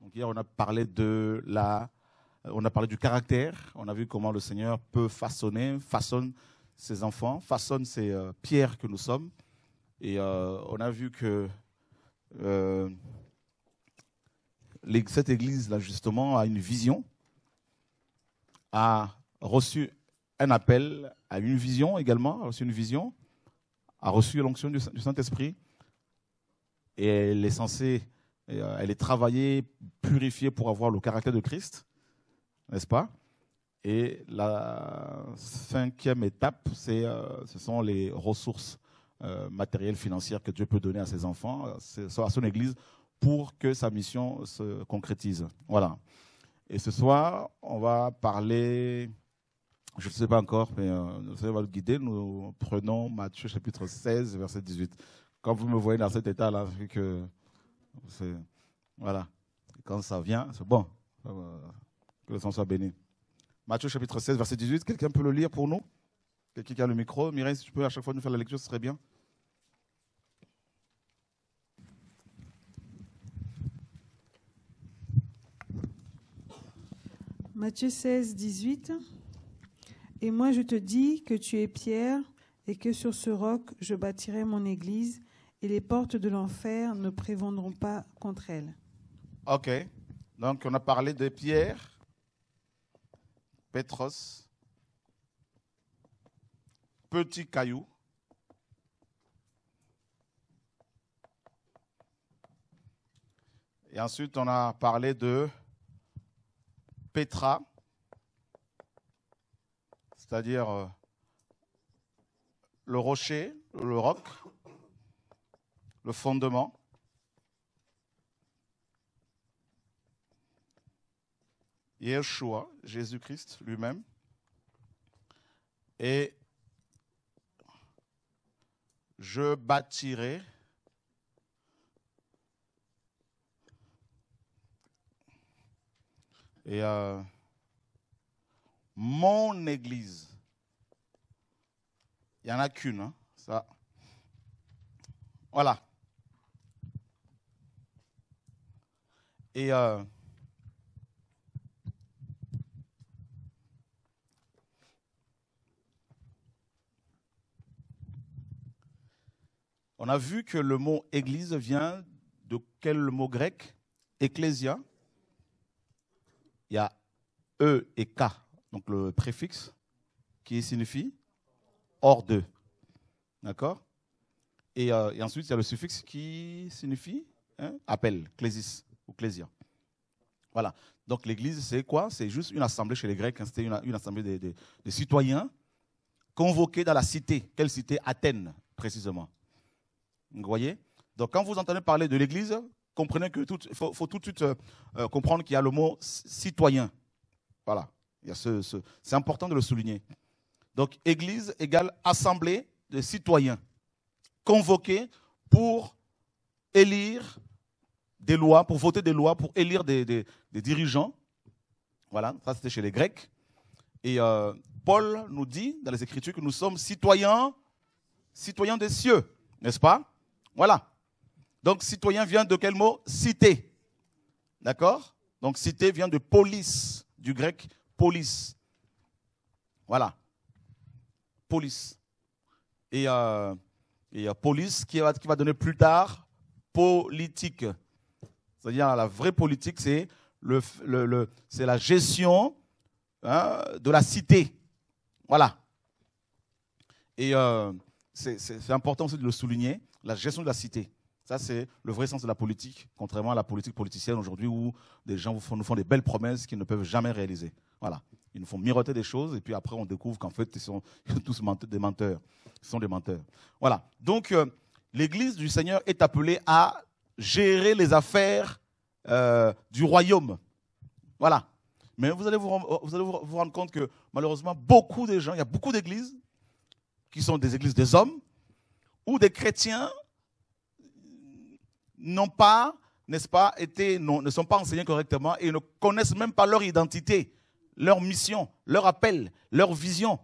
Donc hier, on a parlé de la, on a parlé du caractère. On a vu comment le Seigneur peut façonner, façonne ses enfants, façonne ces euh, pierres que nous sommes. Et euh, on a vu que euh, cette église-là, justement, a une vision, a reçu un appel à une vision également, a reçu une vision, a reçu l'onction du, Saint- du Saint-Esprit, et elle est censée, euh, elle est travaillée, purifiée pour avoir le caractère de Christ, n'est-ce pas? Et la cinquième étape, euh, ce sont les ressources euh, matérielles, financières que Dieu peut donner à ses enfants, à son Église, pour que sa mission se concrétise. Voilà. Et ce soir, on va parler, je ne sais pas encore, mais euh, le Seigneur va nous guider. Nous prenons Matthieu chapitre 16, verset 18. Quand vous me voyez dans cet état-là, que voilà, quand ça vient, c'est bon. Euh, Que le sang soit béni. Matthieu chapitre 16, verset 18. Quelqu'un peut le lire pour nous? Quelqu'un qui a le micro? Mireille, si tu peux à chaque fois nous faire la lecture, ce serait bien. Matthieu 16, 18. Et moi je te dis que tu es Pierre et que sur ce roc je bâtirai mon église et les portes de l'enfer ne prévendront pas contre elle. Ok. Donc, on a parlé de Pierre, Petros, petit caillou. Et ensuite, on a parlé de Petra, c'est-à-dire euh, le rocher, le roc, le fondement. Yeshua, Jésus-Christ lui-même. Et je bâtirai euh, mon église. Il n'y en a qu'une, hein, ça. Voilà. Et euh, On a vu que le mot église vient de quel mot grec? Ecclésia. Il y a E et K, donc le préfixe, qui signifie hors de. D'accord? Et, euh, et ensuite, il y a le suffixe qui signifie hein, appel, clésis ou clésia. Voilà. Donc l'église, c'est quoi? C'est juste une assemblée chez les Grecs. hein, C'était une, assemblée des citoyens convoqués dans la cité. Quelle cité? Athènes, précisément. Vous voyez? Donc, quand vous entendez parler de l'Église, comprenez que tout, faut, tout de suite euh, euh, comprendre qu'il y a le mot citoyen. Voilà. C'est important de le souligner. Donc, Église égale assemblée de citoyens convoqués pour élire des lois, pour voter des lois, pour élire des dirigeants. Voilà, ça c'était chez les Grecs. Et euh, Paul nous dit dans les Écritures que nous sommes citoyens, citoyens des cieux, n'est-ce pas? Voilà. Donc citoyen vient de quel mot? Cité. D'accord? Donc cité vient de police, du grec police. Voilà. Police. Et, euh, et euh, police qui va, qui va donner plus tard politique. C'est-à-dire la vraie politique, c'est le, la gestion hein, de la cité. Voilà. Et euh, c'est important aussi de le souligner, la gestion de la cité. Ça, c'est le vrai sens de la politique, contrairement à la politique politicienne aujourd'hui où des gens nous font des belles promesses qu'ils ne peuvent jamais réaliser. Voilà. Ils nous font miroiter des choses et puis après on découvre qu'en fait ils sont tous des menteurs. Ils sont des menteurs. Voilà. Donc euh, l'Église du Seigneur est appelée à gérer les affaires euh, du royaume. Voilà. Mais vous allez vous, rend- vous allez vous rendre compte que malheureusement beaucoup de gens, il y a beaucoup d'églises qui sont des églises des hommes où des chrétiens n'ont pas, n'est-ce pas, été, ne sont pas enseignés correctement et ne connaissent même pas leur identité, leur mission, leur appel, leur vision,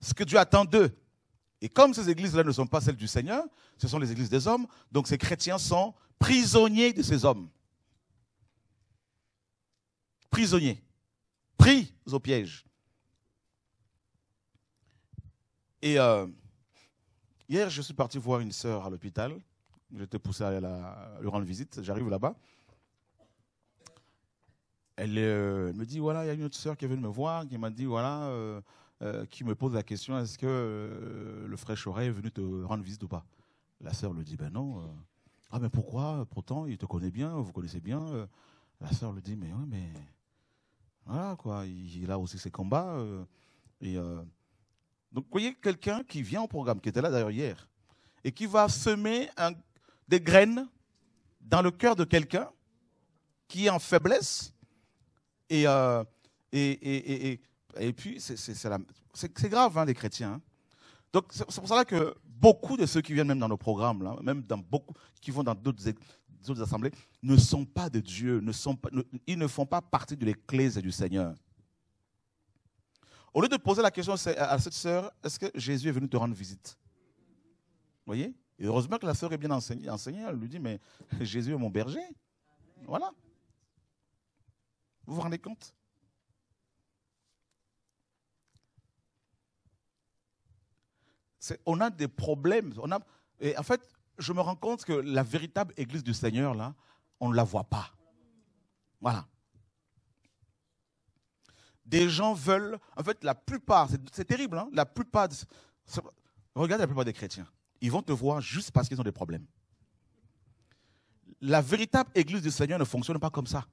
ce que Dieu attend d'eux. Et comme ces églises-là ne sont pas celles du Seigneur, ce sont les églises des hommes, donc ces chrétiens sont prisonniers de ces hommes. Prisonniers. Pris au piège. Et euh, hier, je suis parti voir une sœur à l'hôpital. J'étais poussé à la, lui rendre visite. J'arrive là-bas. Elle euh, me dit voilà, il y a une autre sœur qui est venue me voir, qui m'a dit voilà, euh, qui me pose la question est-ce que le frère Choret est venu te rendre visite ou pas? La sœur lui dit ben non. ah, mais pourquoi? Pourtant, il te connaît bien, vous connaissez bien. La sœur lui dit mais oui, mais voilà quoi, il, a aussi ses combats. donc, vous voyez quelqu'un qui vient au programme, qui était là d'ailleurs hier, et qui va semer des graines dans le cœur de quelqu'un qui est en faiblesse. Et, euh, et, puis, c'est grave, hein, les chrétiens. Hein. Donc, c'est pour ça que beaucoup de ceux qui viennent même dans nos programmes, là, même dans beaucoup, qui vont dans d'autres assemblées, ne sont pas de Dieu, ne sont pas, ils ne font pas partie de l'Église du Seigneur. Au lieu de poser la question à cette sœur, est-ce que Jésus est venu te rendre visite? Vous voyez? Et heureusement que la sœur est bien enseignée, Elle lui dit, mais Jésus est mon berger. Voilà. Vous vous rendez compte? On a des problèmes. On a, et en fait, je me rends compte que la véritable église du Seigneur, là, on ne la voit pas. Voilà des gens veulent, en fait, la plupart, c'est terrible, hein, la plupart, regarde la plupart des chrétiens, ils vont te voir juste parce qu'ils ont des problèmes. La véritable église du Seigneur ne fonctionne pas comme ça.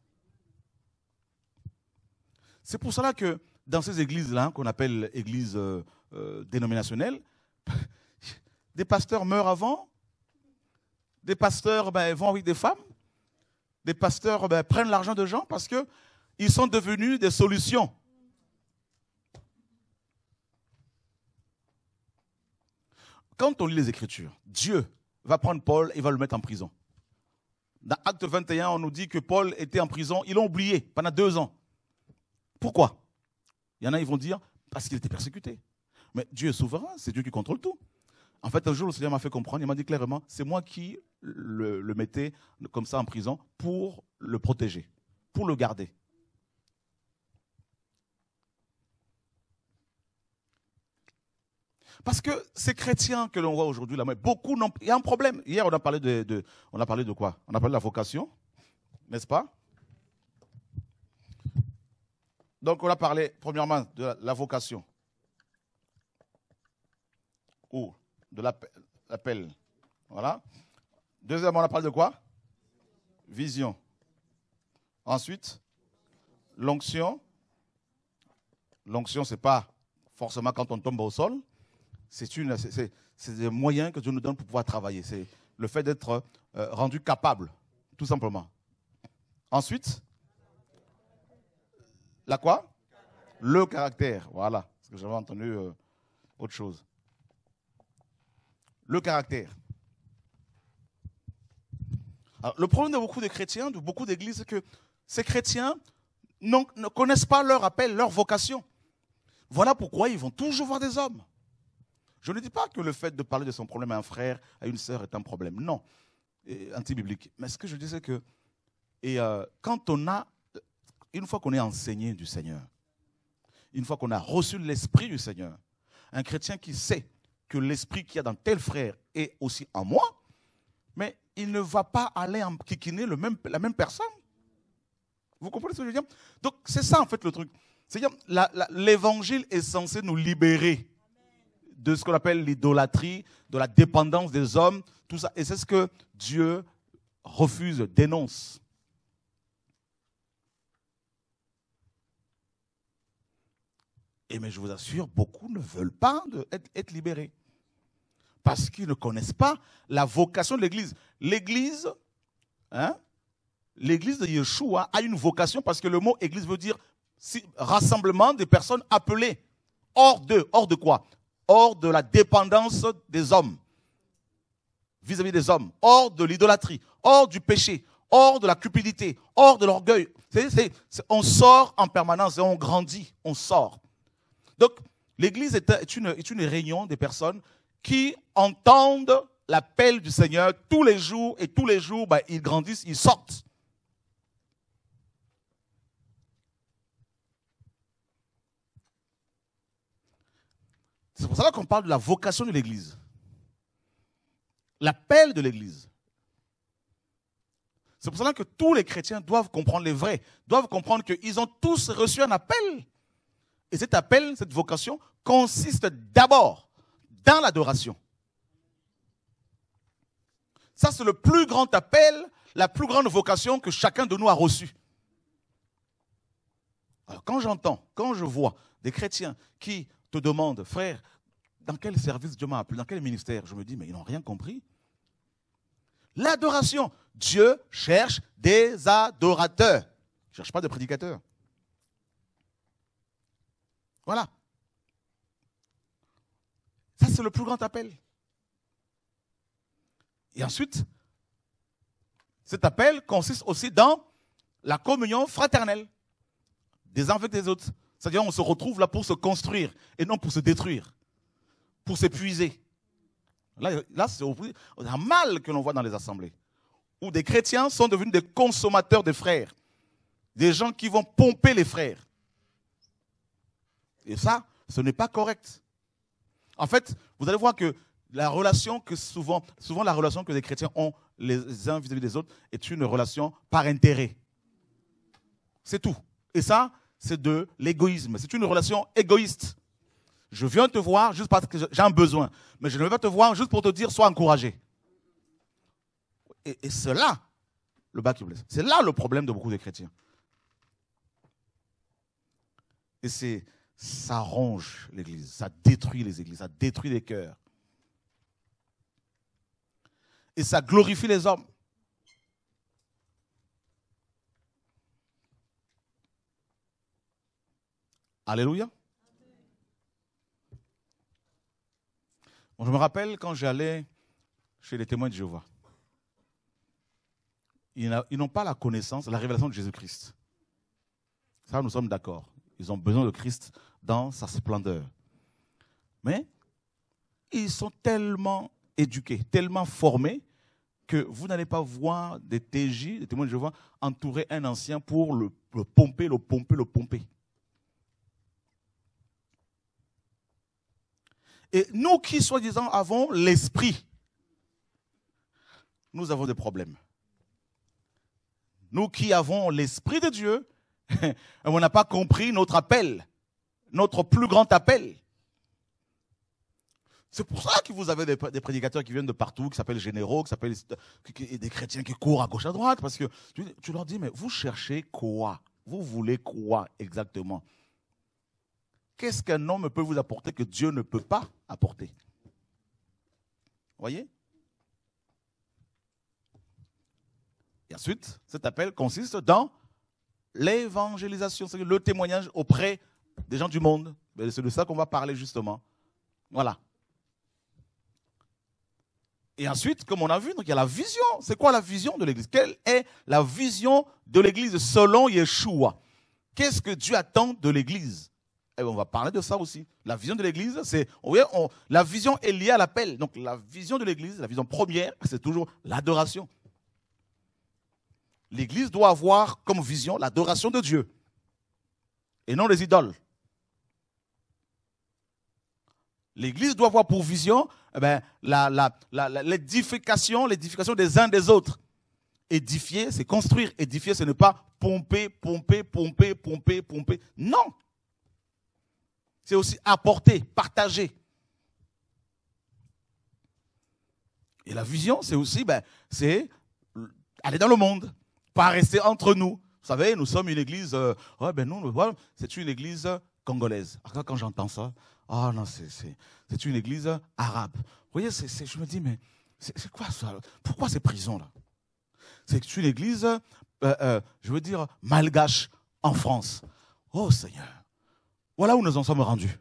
C'est pour cela que dans ces églises-là, qu'on appelle églises euh, euh, dénominationnelles, des pasteurs meurent avant, des pasteurs ben, vont avec des femmes, des pasteurs ben, prennent l'argent de gens parce qu'ils sont devenus des solutions. Quand on lit les Écritures, Dieu va prendre Paul et va le mettre en prison. Dans Acte 21, on nous dit que Paul était en prison, ils l'ont oublié pendant deux ans. Pourquoi? Il y en a, ils vont dire, parce qu'il était persécuté. Mais Dieu est souverain, c'est Dieu qui contrôle tout. En fait, un jour, le Seigneur m'a fait comprendre, il m'a dit clairement, c'est moi qui le, le, mettais comme ça en prison pour le protéger, pour le garder. Parce que ces chrétiens que l'on voit aujourd'hui, beaucoup n'ont. Il y a un problème. Hier, on a parlé de, on a parlé de quoi? On a parlé de la vocation, n'est-ce pas? Donc, on a parlé, premièrement, de la vocation. Ou de l'appel. Voilà. Deuxièmement, on a parlé de quoi? Vision. Ensuite, l'onction. L'onction, ce n'est pas forcément quand on tombe au sol c'est des moyens que Dieu nous donne pour pouvoir travailler. C'est le fait d'être euh, rendu capable, tout simplement. Ensuite, la quoi? Le caractère. Voilà, parce que j'avais entendu euh, autre chose. Le caractère. le problème de beaucoup de chrétiens, de beaucoup d'églises, c'est que ces chrétiens ne connaissent pas leur appel, leur vocation. Voilà pourquoi ils vont toujours voir des hommes. Je ne dis pas que le fait de parler de son problème à un frère, à une sœur est un problème. Non, anti-biblique. Mais ce que je dis, c'est que et, euh, quand on a, une fois qu'on est enseigné du Seigneur, une fois qu'on a reçu l'esprit du Seigneur, un chrétien qui sait que l'esprit qu'il y a dans tel frère est aussi en moi, mais il ne va pas aller en kikiner la même personne. Vous comprenez ce que je veux dire? Donc c'est ça en fait le truc. C'est-à-dire l'évangile est censé nous libérer de ce qu'on appelle l'idolâtrie, de la dépendance des hommes, tout ça. Et c'est ce que Dieu refuse, dénonce. Et mais je vous assure, beaucoup ne veulent pas être, libérés. Parce qu'ils ne connaissent pas la vocation de l'Église. L'Église, hein, l'Église de Yeshua a une vocation parce que le mot Église veut dire rassemblement des personnes appelées. Hors de, hors de quoi? Hors de la dépendance des hommes, vis-à-vis des hommes, hors de l'idolâtrie, hors du péché, hors de la cupidité, hors de l'orgueil. on sort en permanence et on grandit, on sort. Donc, l'église est, une, réunion des personnes qui entendent l'appel du Seigneur tous les jours et tous les jours, ben, ils grandissent, ils sortent. C'est pour ça qu'on parle de la vocation de l'Église. L'appel de l'Église. C'est pour cela que tous les chrétiens doivent comprendre les vrais, doivent comprendre qu'ils ont tous reçu un appel. Et cet appel, cette vocation, consiste d'abord dans l'adoration. Ça, c'est le plus grand appel, la plus grande vocation que chacun de nous a reçue. Alors, quand j'entends, quand je vois des chrétiens qui te demandent, frère, dans quel service Dieu m'a appelé, dans quel ministère? Je me dis, mais ils n'ont rien compris. L'adoration. Dieu cherche des adorateurs. Il ne cherche pas de prédicateurs. Voilà. Ça, c'est le plus grand appel. Et ensuite, cet appel consiste aussi dans la communion fraternelle des uns avec des autres. C'est-à-dire, on se retrouve là pour se construire et non pour se détruire, pour s'épuiser. Là, là c'est un mal que l'on voit dans les assemblées, où des chrétiens sont devenus des consommateurs de frères, des gens qui vont pomper les frères. Et ça, ce n'est pas correct. En fait, vous allez voir que la relation que souvent, souvent la relation que les chrétiens ont les uns vis-à-vis des autres est une relation par intérêt. C'est tout. Et ça, c'est de l'égoïsme. C'est une relation égoïste. Je viens te voir juste parce que j'ai un besoin. Mais je ne vais pas te voir juste pour te dire sois encouragé. Et, et c'est là le bas qui blesse. C'est là le problème de beaucoup de chrétiens. Et c'est ça ronge l'église, ça détruit les églises, ça détruit les cœurs. Et ça glorifie les hommes. Alléluia. je me rappelle quand j'allais chez les témoins de Jéhovah. Ils n'ont pas la connaissance, la révélation de Jésus-Christ. Ça, nous sommes d'accord. Ils ont besoin de Christ dans sa splendeur. Mais ils sont tellement éduqués, tellement formés, que vous n'allez pas voir des TJ, des témoins de Jéhovah, entourer un ancien pour le, le pomper, le pomper, le pomper. Et nous qui, soi-disant, avons l'esprit, nous avons des problèmes. Nous qui avons l'esprit de Dieu, on n'a pas compris notre appel, notre plus grand appel. C'est pour ça que vous avez des, prédicateurs qui viennent de partout, qui s'appellent généraux, qui s'appellent des chrétiens qui courent à gauche à droite, parce que tu leur dis, mais vous cherchez quoi? Vous voulez quoi exactement? Qu'est-ce qu'un homme peut vous apporter que Dieu ne peut pas apporter? Voyez? Et ensuite, cet appel consiste dans l'évangélisation, c'est le témoignage auprès des gens du monde. C'est de ça qu'on va parler justement. Voilà. Et ensuite, comme on a vu, il y a la vision. C'est quoi la vision de l'Église? Quelle est la vision de l'Église selon Yeshua? Qu'est-ce que Dieu attend de l'Église? On va parler de ça aussi. La vision de l'Église, c'est, la vision est liée à l'appel. Donc la vision de l'Église, la vision première, c'est toujours l'adoration. L'Église doit avoir comme vision l'adoration de Dieu et non les idoles. L'Église doit avoir pour vision eh ben, l'édification, l'édification des uns des autres. Édifier, c'est construire. Édifier, ce n'est pas pomper, pomper, pomper, pomper, pomper. Non c'est aussi apporter, partager. Et la vision, c'est aussi, ben, c'est aller dans le monde, pas rester entre nous. Vous savez, nous sommes une église, euh, ben c'est une église congolaise. quand j'entends ça, oh non, c'est une église arabe. Vous voyez, je me dis, mais c'est quoi ça? Pourquoi ces prisons-là? C'est une église, euh, euh, je veux dire, malgache en France. Oh Seigneur. Voilà où nous en sommes rendus.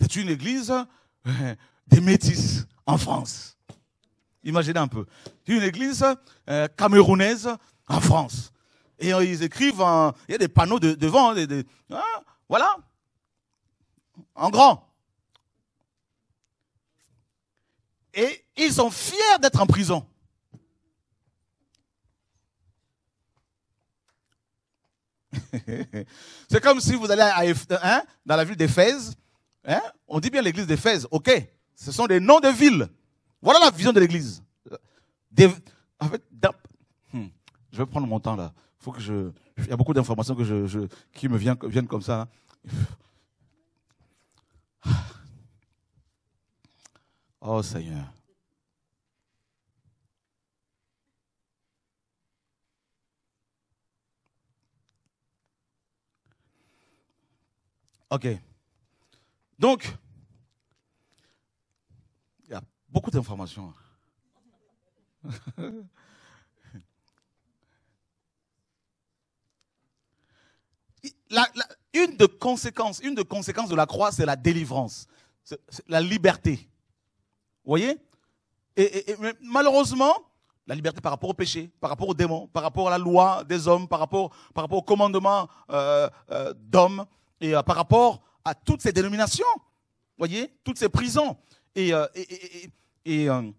C'est une église euh, des métis en France. Imaginez un peu. Une église euh, camerounaise en France. Et euh, ils écrivent, en- il y a des panneaux de- devant, hein, voilà, en grand. Et ils sont fiers d'être en prison. C'est comme si vous allez à Eph- hein, dans la ville d'Éphèse. hein, on dit bien l'église d'Éphèse, ok. Ce sont des noms de villes. Voilà la vision de l'église. Hmm, je vais prendre mon temps là. Il y a beaucoup d'informations qui me viennent, comme ça. là. Oh Seigneur. Ok. Donc, il y a beaucoup d'informations. Une de conséquences, de la croix, c'est la délivrance, la liberté. Vous voyez? Et, malheureusement, la liberté par rapport au péché, par rapport aux démons, par rapport à la loi des hommes, par rapport, par rapport au commandement euh, euh, d'hommes, et euh, par rapport à toutes ces dénominations, voyez, toutes ces prisons. Et, euh, et, et- euh,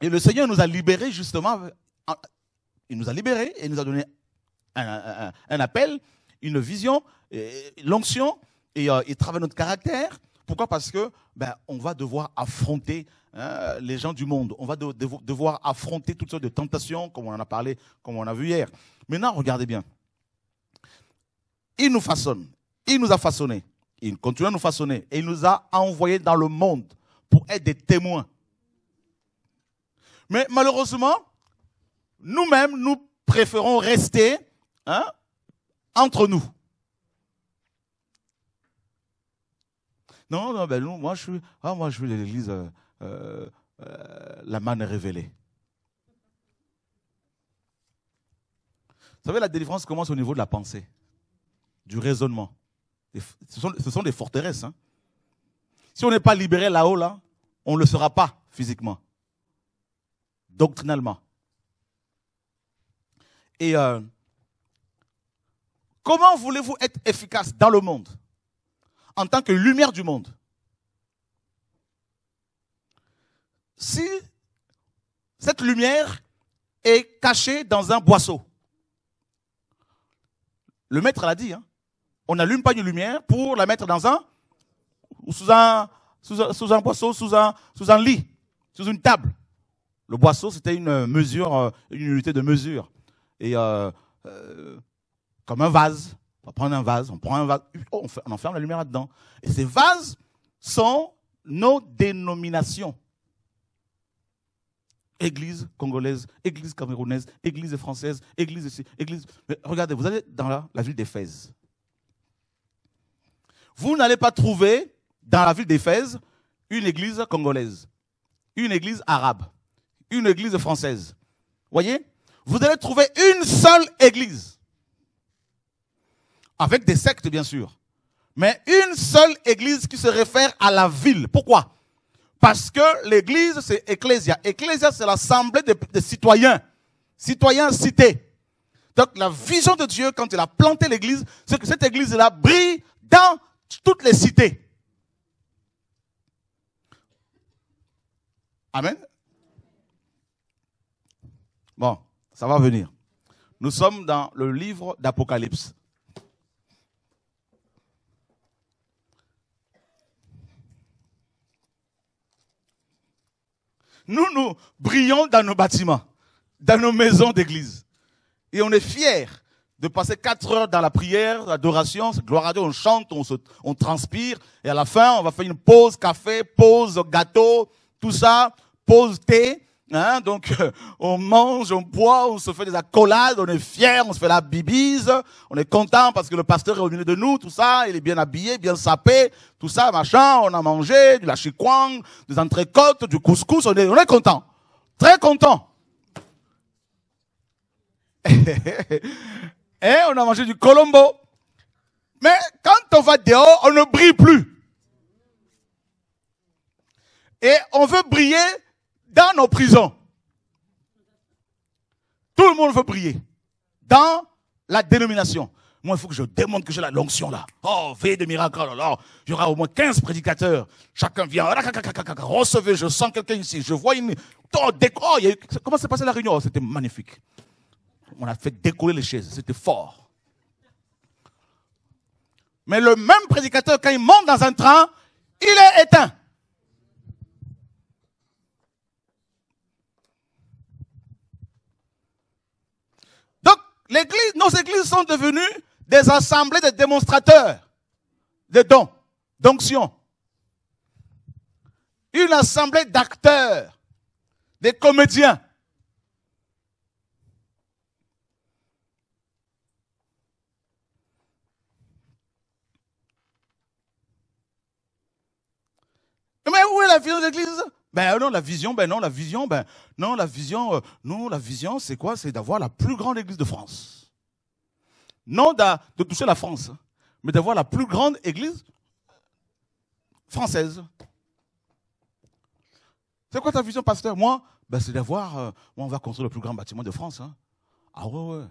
et le Seigneur nous a libérés justement, il nous a libérés et nous a donné un, appel, une vision, l'onction, et il travaille notre caractère. Pourquoi? Parce que ben, on va devoir affronter hein, les gens du monde. On va de- de- devoir affronter toutes sortes de tentations, comme on en a parlé, comme on a vu hier. Maintenant, regardez bien. Il nous façonne. Il nous a façonnés. Il continue à nous façonner. Et il nous a envoyés dans le monde pour être des témoins. Mais malheureusement, nous-mêmes, nous préférons rester hein, entre nous. Non, non, ben non, moi je suis, ah, moi je suis l'église, euh, euh, euh, la manne révélée. Vous savez, la délivrance commence au niveau de la pensée, du raisonnement. Ce sont, des forteresses. hein. Si on n'est pas libéré là-haut, là, on ne le sera pas physiquement, doctrinalement. Et euh, comment voulez-vous être efficace dans le monde? En tant que lumière du monde Si cette lumière est cachée dans un boisseau, le maître l'a dit, hein, on n'allume pas une lumière pour la mettre dans un, ou sous un, sous un, sous un boisseau, sous un, sous lit, sous une table. Le boisseau, c'était une mesure, euh, une unité de mesure. Et euh, euh, comme un vase, on va prendre un vase, on prend un vase, on, enferme la lumière là-dedans. Et ces vases sont nos dénominations. Église congolaise, église camerounaise, église française, église ici, église. Regardez, vous allez dans la ville d'Éphèse. Vous n'allez pas trouver dans la ville d'Éphèse une église congolaise, une église arabe, une église française. Voyez? Vous allez trouver une seule église. Avec des sectes, bien sûr. Mais une seule église qui se réfère à la ville. Pourquoi? Parce que l'église, c'est ecclésia. Ecclésia, c'est l'assemblée des, des citoyens. Citoyens cités. Donc la vision de Dieu, quand il a planté l'église, c'est que cette église-là brille dans toutes les cités. Amen. Bon, ça va venir. Nous sommes dans le livre d'Apocalypse. Nous, nous brillons dans nos bâtiments, dans nos maisons d'église. Et on est fiers de passer quatre heures dans la prière, l'adoration, c'est gloire à Dieu, on chante, on, se, on transpire, et à la fin, on va faire une pause café, pause gâteau, tout ça, pause thé. Hein, donc, on mange, on boit, on se fait des accolades, on est fiers, on se fait la bibise, on est content parce que le pasteur est au milieu de nous, tout ça, il est bien habillé, bien sapé, tout ça, machin, on a mangé du lachikwang, des entrecôtes, du couscous, on est, on est content. Très content. Et on a mangé du colombo. Mais quand on va dehors, on ne brille plus. Et on veut briller dans nos prisons. Tout le monde veut prier. Dans la dénomination. Moi, il faut que je démontre que j'ai la l'onction là. Oh, veille de miracle. Alors, il y aura au moins 15 prédicateurs. Chacun vient. Recevez, je sens quelqu'un ici. Je vois une. Oh. Comment s'est passé la réunion? Oh, C'était magnifique. On a fait décoller les chaises. C'était fort. Mais le même prédicateur, quand il monte dans un train, il est éteint. Donc, nos églises sont devenues des assemblées de démonstrateurs de dons, d'onction. Une assemblée d'acteurs, des comédiens. Mais où est la vision de l'Église? Ben non, la vision, ben non, la vision, ben non, la vision, euh, la vision, c'est quoi? C'est d'avoir la plus grande Église de France. Non de toucher la France, mais d'avoir la plus grande église française. C'est quoi ta vision, pasteur? Moi, ben, c'est d'avoir. Euh, on va construire le plus grand bâtiment de France. Hein. Ah ouais, ouais.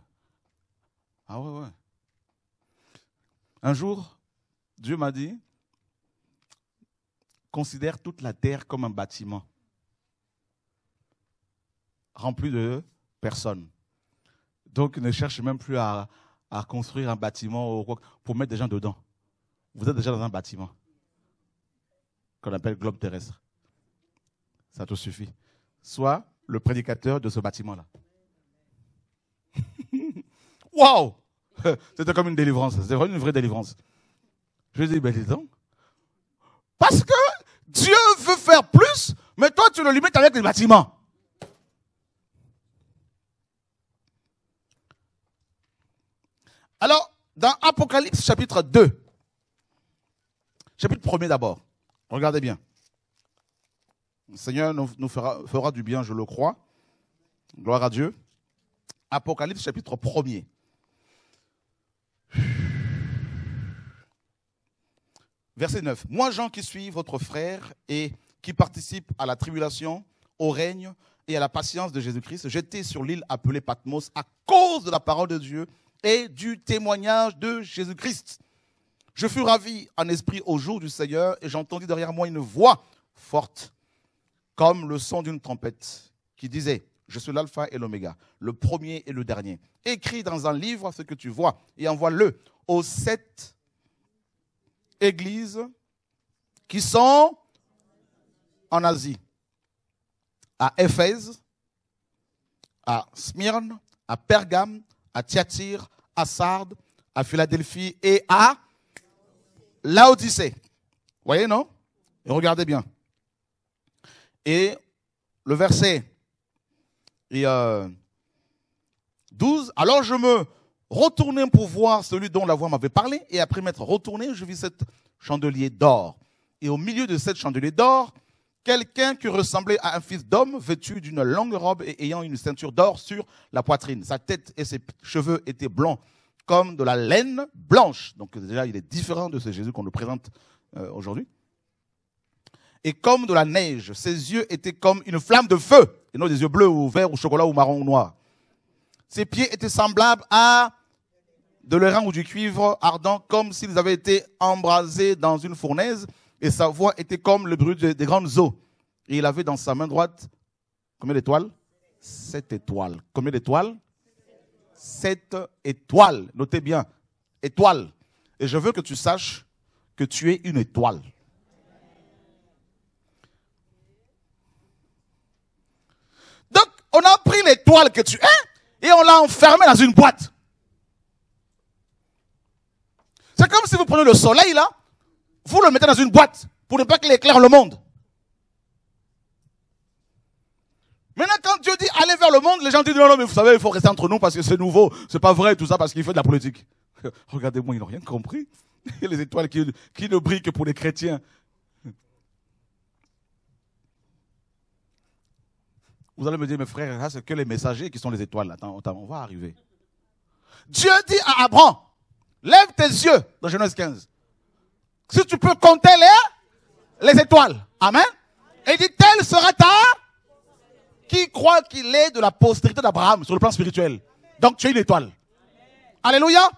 Ah ouais, ouais. Un jour, Dieu m'a dit considère toute la terre comme un bâtiment rempli de personnes. Donc, ne cherche même plus à, à construire un bâtiment pour mettre des gens dedans. Vous êtes déjà dans un bâtiment qu'on appelle globe terrestre. Ça te suffit. Sois le prédicateur de ce bâtiment-là. Waouh C'était comme une délivrance. C'était vraiment une vraie délivrance. Je dis, ben dis donc. Parce que Dieu veut faire plus, mais toi tu le limites avec les bâtiments. Alors, dans Apocalypse chapitre 2, chapitre 1 d'abord, regardez bien. Le Seigneur nous, fera, fera, du bien, je le crois. Gloire à Dieu. Apocalypse chapitre 1 Verset 9. Moi, Jean, qui suis votre frère et qui participe à la tribulation, au règne et à la patience de Jésus-Christ, j'étais sur l'île appelée Patmos à cause de la parole de Dieu et du témoignage de Jésus-Christ. Je fus ravi en esprit au jour du Seigneur et j'entendis derrière moi une voix forte, comme le son d'une trompette, qui disait, je suis l'alpha et l'oméga, le premier et le dernier. Écris dans un livre ce que tu vois et envoie-le aux sept églises qui sont en Asie, à Éphèse, à Smyrne, à Pergame, à Thyatire, à Sardes, à Philadelphie et à Laodicée. Voyez, non? Regardez bien. Et le verset et, 12, euh, alors je me retournai pour voir celui dont la voix m'avait parlé, et après m'être retourné, je vis cet chandelier d'or. Et au milieu de cette chandelier d'or, quelqu'un qui ressemblait à un fils d'homme, vêtu d'une longue robe et ayant une ceinture d'or sur la poitrine. Sa tête et ses cheveux étaient blancs comme de la laine blanche. Donc déjà, il est différent de ce Jésus qu'on nous présente euh, aujourd'hui. Et comme de la neige, ses yeux étaient comme une flamme de feu, et non des yeux bleus ou verts ou chocolat ou marron ou noir. Ses pieds étaient semblables à de l'airain ou du cuivre ardent, comme s'ils avaient été embrasés dans une fournaise et sa voix était comme le bruit des grandes eaux. Et il avait dans sa main droite combien d'étoiles? Sept étoiles. Combien d'étoiles? Sept étoiles. Notez bien, étoiles. Et je veux que tu saches que tu es une étoile. Donc, on a pris l'étoile que tu es et on l'a enfermée dans une boîte. C'est comme si vous prenez le soleil là vous le mettez dans une boîte pour ne pas qu'il éclaire le monde. Maintenant, quand Dieu dit allez vers le monde, les gens disent non, non, mais vous savez, il faut rester entre nous parce que c'est nouveau, c'est pas vrai, tout ça parce qu'il fait de la politique. Regardez-moi, ils n'ont rien compris. les étoiles qui, ne brillent que pour les chrétiens. Vous allez me dire, mes frères, c'est que les messagers qui sont les étoiles. Attends, on va arriver. Dieu dit à Abraham, lève tes yeux dans Genèse 15. Si tu peux compter les, les étoiles. Amen. Et il dit, telle sera ta. qui croit qu'il est de la postérité d'Abraham sur le plan spirituel. Donc tu es une étoile. Alléluia.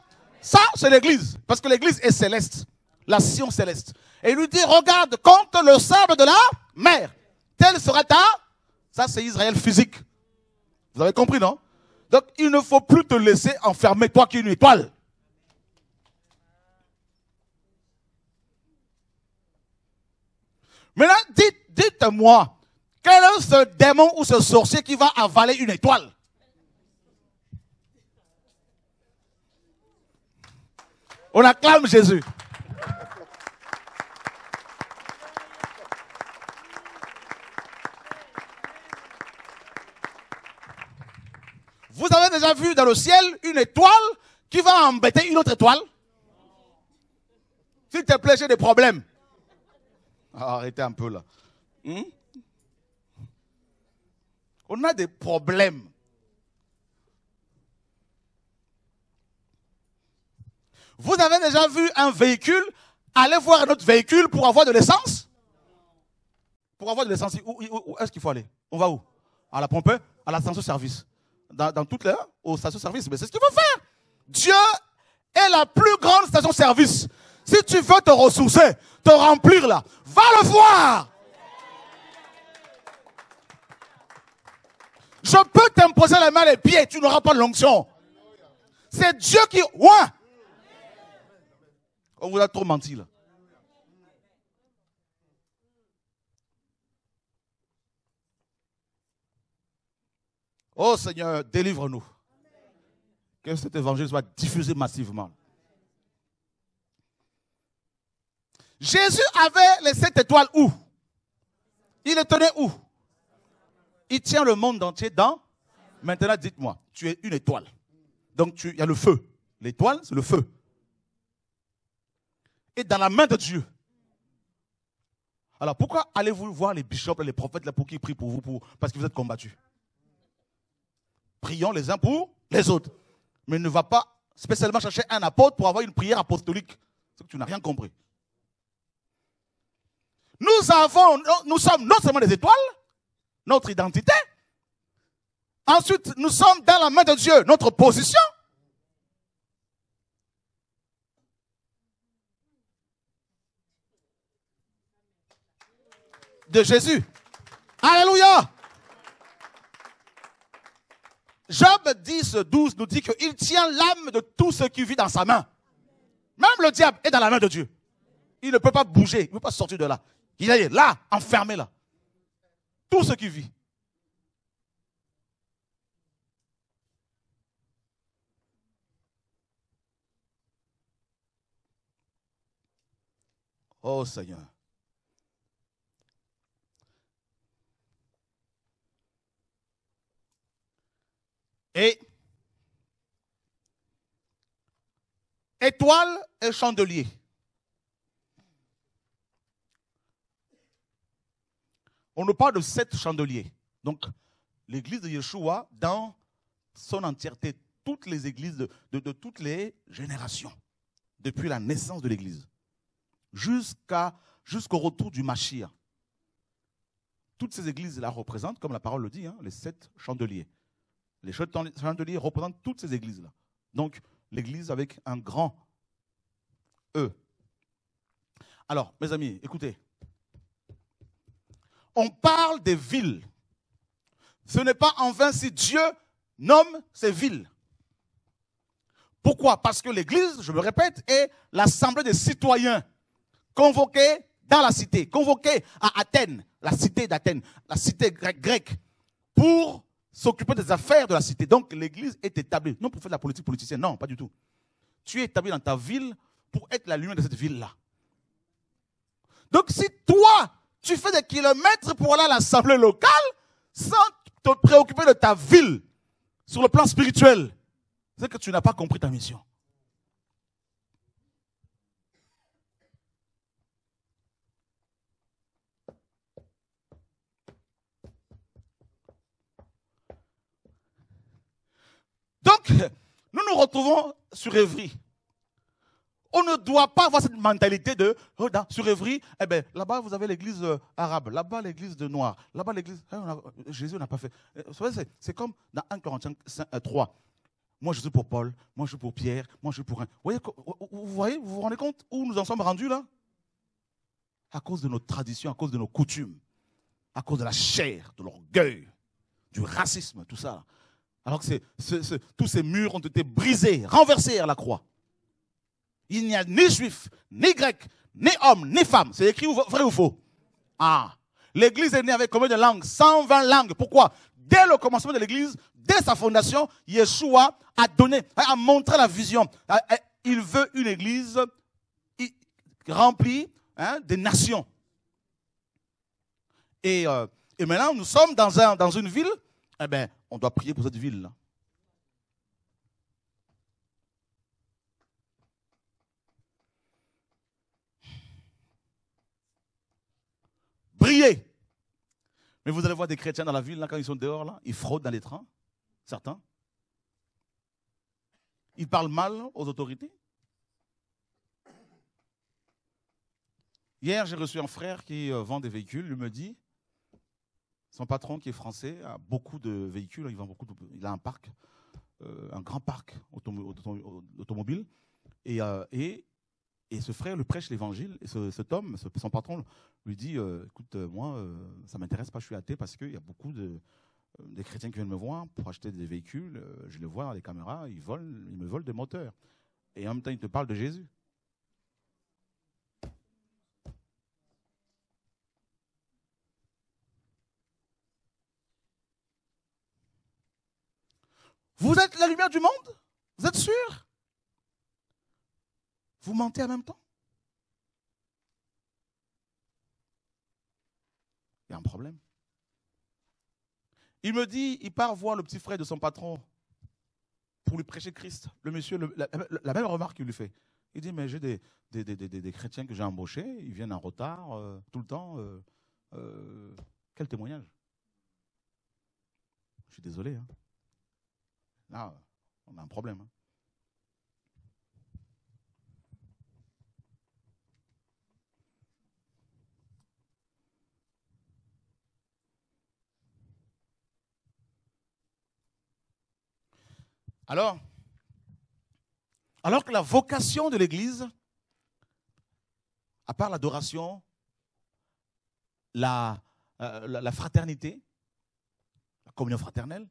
Ça, c'est l'église. Parce que l'église est céleste. La Sion céleste. Et il lui dit, regarde, compte le sable de la mer. Tel sera ta... Ça, c'est Israël physique. Vous avez compris, non? Donc, il ne faut plus te laisser enfermer, toi qui es une étoile. Maintenant, dites, dites-moi, quel est ce démon ou ce sorcier qui va avaler une étoile? On acclame Jésus. Vous avez déjà vu dans le ciel une étoile qui va embêter une autre étoile? S'il te plaît, j'ai des problèmes. Ah, arrêtez un peu là. Hmm? On a des problèmes. Vous avez déjà vu un véhicule aller voir un autre véhicule pour avoir de l'essence? Pour avoir de l'essence, où, est-ce qu'il faut aller? On va où? À la pompe À la station-service dans, toutes les aux stations-service. Mais c'est ce qu'il faut faire. Dieu est la plus grande station-service. Si tu veux te ressourcer, te remplir là, va le voir. Je peux t'imposer les mains et les pieds, tu n'auras pas de l'onction. C'est Dieu qui... Ouais. On vous a trop menti là. Oh Seigneur, délivre-nous. Que cet évangile soit diffusé massivement. Jésus avait les sept étoiles où? Il les tenait où? Il tient le monde entier dans. Maintenant, dites-moi, tu es une étoile. Donc, il y a le feu. L'étoile, c'est le feu. Et dans la main de Dieu. Alors, pourquoi allez-vous voir les bishops, les prophètes là pour qu'ils prient pour vous pour, parce que vous êtes combattus? Prions les uns pour les autres. Mais ne va pas spécialement chercher un apôtre pour avoir une prière apostolique. Que tu n'as rien compris. Nous sommes non seulement des étoiles, notre identité. Ensuite, nous sommes dans la main de Dieu, notre position. De Jésus. Alléluia. Job 10, 12 nous dit qu'il tient l'âme de tout ce qui vit dans sa main. Même le diable est dans la main de Dieu. Il ne peut pas bouger, il ne peut pas sortir de là. Il est là, enfermé là. Tout ce qui vit. Oh Seigneur. Et étoile et chandelier. On nous parle de sept chandeliers. Donc, l'église de Yeshua, dans son entièreté, toutes les églises de, toutes les générations, depuis la naissance de l'église, jusqu'au retour du Machia. Toutes ces églises-là représentent, comme la parole le dit, hein, les sept chandeliers. Les chandeliers représentent toutes ces églises-là. Donc, l'église avec un grand E. Alors, mes amis, écoutez. On parle des villes. Ce n'est pas en vain si Dieu nomme ces villes. Pourquoi? Parce que l'Église, je me répète, est l'assemblée des citoyens convoqués dans la cité, convoqués à Athènes, la cité d'Athènes, la cité grecque, pour s'occuper des affaires de la cité. Donc l'Église est établie, non pour faire de la politique politicienne, non, pas du tout. Tu es établi dans ta ville pour être la lumière de cette ville-là. Donc si toi, tu fais des kilomètres pour aller à l'assemblée locale sans te préoccuper de ta ville sur le plan spirituel, c'est que tu n'as pas compris ta mission. Donc, nous nous retrouvons sur Évry. On ne doit pas avoir cette mentalité de, oh, sur Évry, eh ben, là-bas, vous avez l'église euh, arabe, là-bas, l'église de noir, là-bas, l'église. eh, Jésus n'a pas fait. Savez, c'est- comme dans 1 Corinthiens 5, euh, 3. Moi, je suis pour Paul, moi, je suis pour Pierre, moi, je suis pour un. Vous voyez, vous vous rendez compte où nous en sommes rendus là? À cause de nos traditions, à cause de nos coutumes, à cause de la chair, de l'orgueil, du racisme, tout ça. Alors que tous ces murs ont été brisés, renversés à la croix. Il n'y a ni juif, ni grec, ni homme, ni femme. C'est écrit vrai ou faux? Ah. L'église est née avec combien de langues? 120 langues. Pourquoi? Dès le commencement de l'église, dès sa fondation, Yeshua a donné, a montré la vision. Il veut une église remplie hein, des nations. Et, euh, et maintenant, nous sommes dans, un, dans une ville, eh ben, on doit prier pour cette ville-là. Mais vous allez voir des chrétiens dans la ville, là, quand ils sont dehors, là, ils fraudent dans les trains, certains. Ils parlent mal aux autorités. Hier, j'ai reçu un frère qui euh, vend des véhicules. Il me dit, son patron qui est français a beaucoup de véhicules. Il, vend beaucoup il a un parc, euh, un grand parc automo- auto- automobile. Et, euh, et, et ce frère lui prêche l'évangile. Et ce- cet homme, son patron, lui dit euh, Écoute, euh, moi, euh, ça m'intéresse pas, je suis athée parce qu'il y a beaucoup de, euh, chrétiens qui viennent me voir pour acheter des véhicules. je les vois dans les caméras, ils, volent, ils me volent des moteurs. Et en même temps, ils te parlent de Jésus. Vous êtes la lumière du monde? Vous êtes sûr? Vous mentez en même temps? Il y a un problème. Il me dit, il part voir le petit frère de son patron pour lui prêcher Christ. Le monsieur, la, la même remarque qu'il lui fait. Il dit, mais j'ai des chrétiens que j'ai embauchés, ils viennent en retard euh, tout le temps. euh, euh, quel témoignage Je suis désolé. hein. Là, on a un problème. hein. Alors, alors que la vocation de l'Église, à part l'adoration, la, euh, la, fraternité, la communion fraternelle,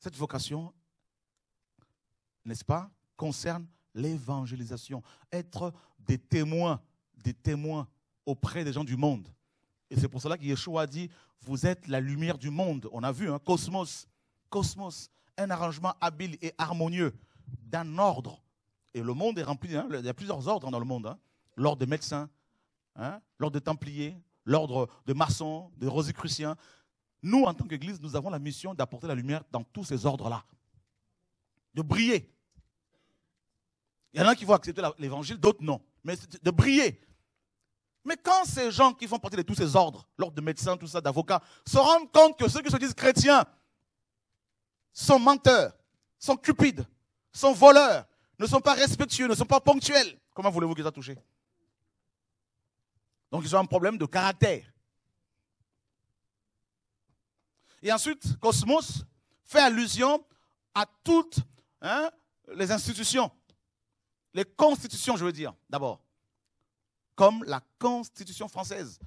cette vocation, n'est-ce pas, concerne l'évangélisation. Être des témoins, des témoins auprès des gens du monde. Et c'est pour cela que Yeshua a dit, vous êtes la lumière du monde. On a vu, un cosmos, cosmos, un arrangement habile et harmonieux d'un ordre. Et le monde est rempli, hein, il y a plusieurs ordres dans le monde. hein. L'ordre des médecins, hein, l'ordre des templiers, l'ordre de maçons, des rosicruciens. Nous, en tant qu'Église, nous avons la mission d'apporter la lumière dans tous ces ordres-là. De briller. Il y en a qui vont accepter l'évangile, d'autres non. Mais de briller. Mais quand ces gens qui font partie de tous ces ordres, l'ordre de médecins, tout ça, d'avocats, se rendent compte que ceux qui se disent chrétiens sont menteurs, sont cupides, sont voleurs, ne sont pas respectueux, ne sont pas ponctuels, comment voulez-vous qu'ils soient touchés Donc ils ont un problème de caractère. Et ensuite, Cosmos fait allusion à toutes hein, les institutions, les constitutions, je veux dire, d'abord, comme la Constitution française.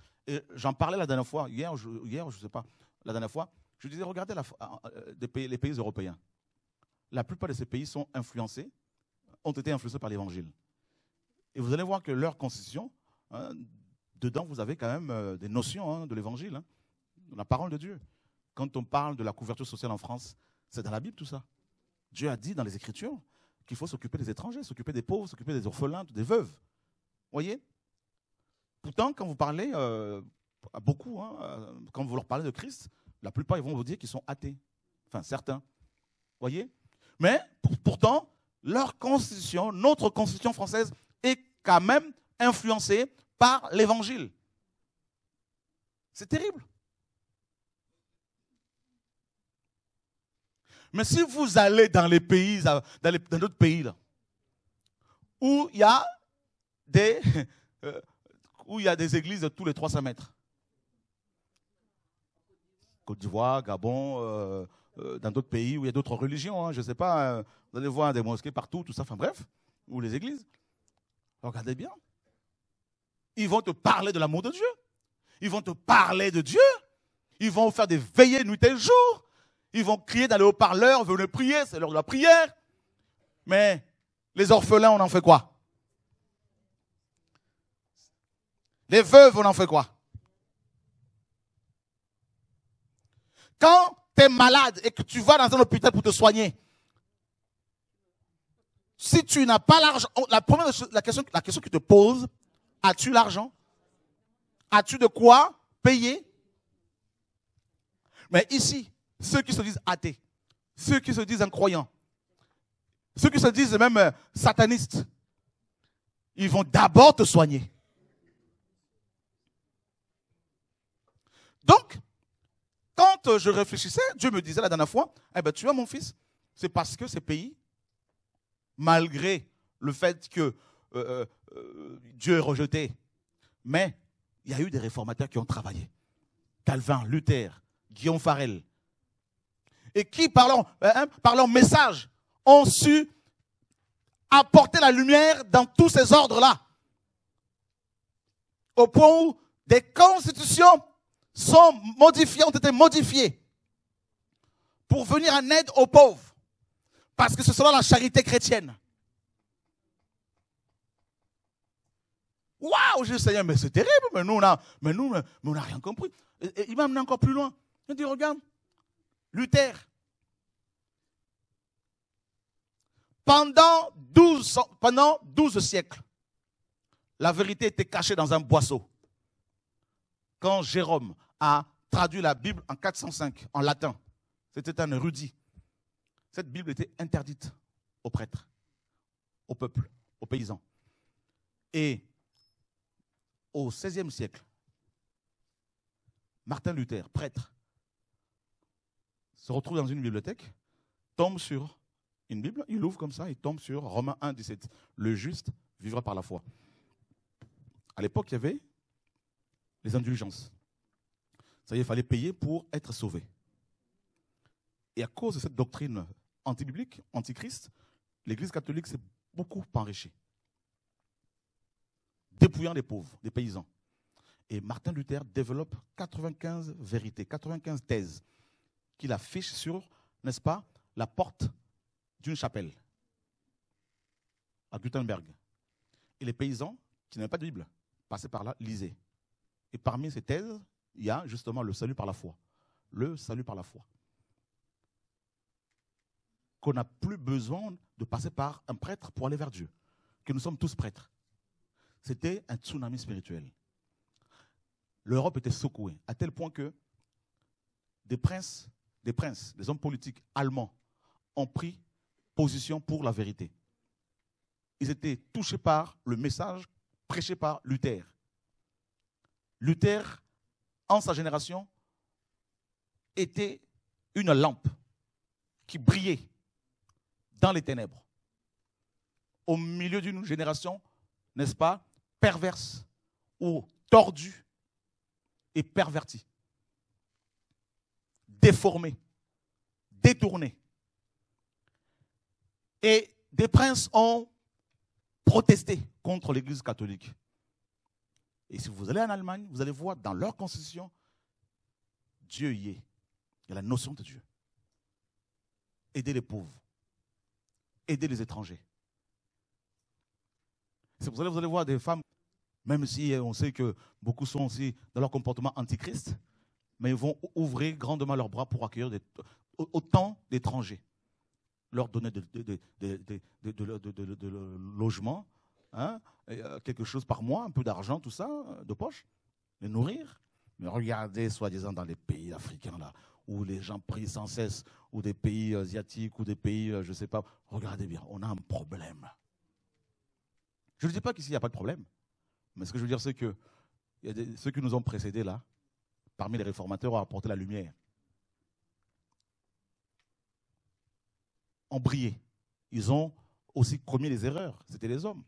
J'en parlais la dernière fois, hier, je, hier, je ne sais pas, la dernière fois, je disais, regardez euh, pays, les pays européens. La plupart de ces pays sont influencés, ont été influencés par l'Évangile. Et vous allez voir que leur constitution, hein, dedans, vous avez quand même euh, des notions hein, de l'Évangile, hein, de la parole de Dieu. Quand on parle de la couverture sociale en France, c'est dans la Bible tout ça. Dieu a dit dans les Écritures qu'il faut s'occuper des étrangers, s'occuper des pauvres, s'occuper des orphelins, des veuves. voyez? Pourtant, quand vous parlez euh, à beaucoup, hein, euh, quand vous leur parlez de Christ, la plupart ils vont vous dire qu'ils sont athées. Enfin, certains. voyez? Mais pour- pourtant, leur constitution, notre constitution française, est quand même influencée par l'évangile. C'est terrible. Mais si vous allez dans les pays, dans les- dans d'autres pays, là, où il y a des, euh, où il y a des églises tous les 300 mètres. Côte d'Ivoire, Gabon, euh, euh, dans d'autres pays où il y a d'autres religions. hein, je ne sais pas, euh, vous allez voir des mosquées partout, tout ça, enfin bref, ou les églises. Regardez bien. Ils vont te parler de l'amour de Dieu. Ils vont te parler de Dieu. Ils vont faire des veillées nuit et jour. Ils vont crier dans les haut-parleurs, venez prier, c'est l'heure de la prière. Mais les orphelins, on en fait quoi? Les veuves, on en fait quoi? Quand tu es malade et que tu vas dans un hôpital pour te soigner, si tu n'as pas l'argent, la première la question, la question te poses, as-tu l'argent? As-tu de quoi payer? Mais ici, ceux qui se disent athées, ceux qui se disent incroyants, ceux qui se disent même euh, satanistes, ils vont d'abord te soigner. Donc, quand euh, je réfléchissais, Dieu me disait la dernière fois, eh ben, tu vois mon fils, c'est parce que ces pays, malgré le fait que euh, euh, Dieu est rejeté, mais il y a eu des réformateurs qui ont travaillé. Calvin, Luther, Guillaume Farel, et qui, par leur, par leur message, ont su apporter la lumière dans tous ces ordres-là. Au point où des constitutions sont modifiées, ont été modifiées pour venir en aide aux pauvres. Parce que ce sera la charité chrétienne. Waouh, je Seigneur, mais c'est terrible, mais nous, on a, mais nous, mais on n'a rien compris. Il m'a amené encore plus loin. Il dit, regarde, Luther, pendant 12, ans- pendant 12 siècles, la vérité était cachée dans un boisseau. Quand Jérôme a traduit la Bible en 405 en latin, c'était un érudit. Cette Bible était interdite aux prêtres, au peuple, aux paysans. Et au XVIe siècle, Martin Luther, prêtre, se retrouve dans une bibliothèque, tombe sur une Bible, il ouvre comme ça, il tombe sur Romains 1, 17. Le juste vivra par la foi. À l'époque, il y avait les indulgences. Ça y est, il fallait payer pour être sauvé. Et à cause de cette doctrine antibiblique, antichrist, l'Église catholique s'est beaucoup enrichie. Dépouillant les pauvres, des paysans. Et Martin Luther développe 95 vérités, 95 thèses qu'il affiche sur, n'est-ce pas, la porte d'une chapelle à Gutenberg. Et les paysans qui n'avaient pas de Bible passaient par là, lisaient. Et parmi ces thèses, il y a justement le salut par la foi. Le salut par la foi. Qu'on n'a plus besoin de passer par un prêtre pour aller vers Dieu. Que nous sommes tous prêtres. C'était un tsunami spirituel. L'Europe était secouée à tel point que des princes, des princes, des hommes politiques allemands ont pris position pour la vérité. Ils étaient touchés par le message prêché par Luther. Luther, en sa génération, était une lampe qui brillait dans les ténèbres. Au milieu d'une génération, n'est-ce pas, perverse ou tordue et pervertie, déformée, détournée. Et des princes ont protesté contre l'Église catholique. Et si vous allez en Allemagne, vous allez voir dans leur constitution, Dieu y est. Il y a la notion de Dieu. Aider les pauvres. Aider les étrangers. C'est vous allez voir des femmes, même si on sait que beaucoup sont aussi dans leur comportement antichrist, mais ils vont ouvrir grandement leurs bras pour accueillir autant d'étrangers leur donner de- de- de logement, hein, euh, quelque chose par mois, un peu d'argent, tout ça, euh, de poche, les nourrir. Mais regardez, soi-disant, dans les pays africains, là, où les gens prient sans cesse, ou des pays euh, asiatiques, ou des pays, je ne sais pas, regardez bien, on a un problème. Je ne dis pas qu'ici, il n'y a pas de problème. Mais ce que je veux dire, c'est que ceux qui nous ont précédés, là, parmi les réformateurs, ont apporté la lumière. ont brillé. Ils ont aussi commis les erreurs. C'était les hommes.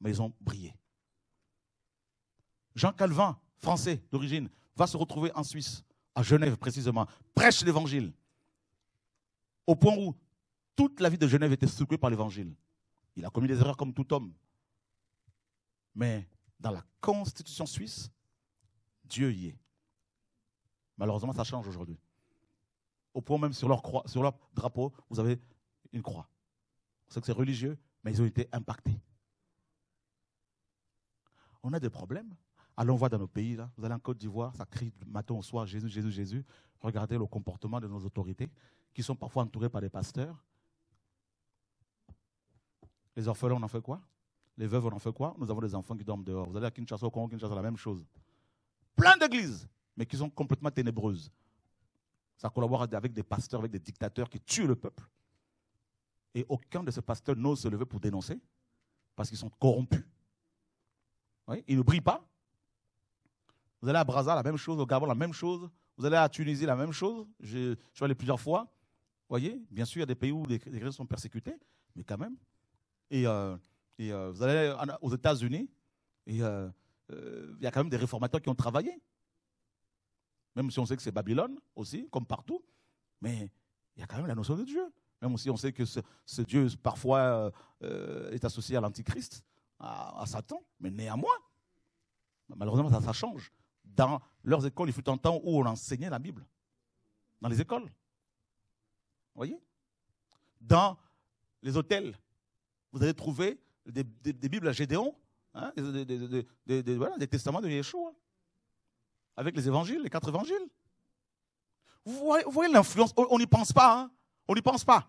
Mais ils ont brillé. Jean Calvin, français d'origine, va se retrouver en Suisse, à Genève précisément, prêche l'évangile. Au point où toute la vie de Genève était secouée par l'évangile. Il a commis des erreurs comme tout homme. Mais dans la constitution suisse, Dieu y est. Malheureusement, ça change aujourd'hui. Au point même sur leur, croix, sur leur drapeau, vous avez une croix. C'est que c'est religieux, mais ils ont été impactés. On a des problèmes. Allons voir dans nos pays, là. Vous allez en Côte d'Ivoire, ça crie du matin au soir Jésus, Jésus, Jésus. Regardez le comportement de nos autorités, qui sont parfois entourées par des pasteurs. Les orphelins, on en fait quoi? Les veuves, on en fait quoi? Nous avons des enfants qui dorment dehors. Vous allez à Kinshasa, au Congo, Kinshasa, la même chose. Plein d'églises, mais qui sont complètement ténébreuses. Ça collabore avec des pasteurs, avec des dictateurs qui tuent le peuple. Et aucun de ces pasteurs n'ose se lever pour dénoncer, parce qu'ils sont corrompus. Ils ne brillent pas. Vous allez à Brazza, la même chose, au Gabon, la même chose. Vous allez à Tunisie, la même chose. Je, suis allé plusieurs fois. voyez, bien sûr, il y a des pays où les, chrétiens sont persécutés, mais quand même. Et, euh, euh, vous allez aux États-Unis, euh, il y a quand même des réformateurs qui ont travaillé. Même si on sait que c'est Babylone aussi, comme partout. Mais il y a quand même la notion de Dieu. Même si on sait que ce, Dieu, parfois, est associé à l'Antichrist, à, Satan. Mais néanmoins, malheureusement, ça, change dans leurs écoles, il fut un temps où on enseignait la Bible. Dans les écoles. Vous voyez? Dans les hôtels, vous allez trouver des, Bibles à Gédéon, hein, des, testaments de Yeshua, avec les évangiles, les quatre évangiles. Vous voyez, l'influence, on n'y pense pas, hein. on n'y pense pas.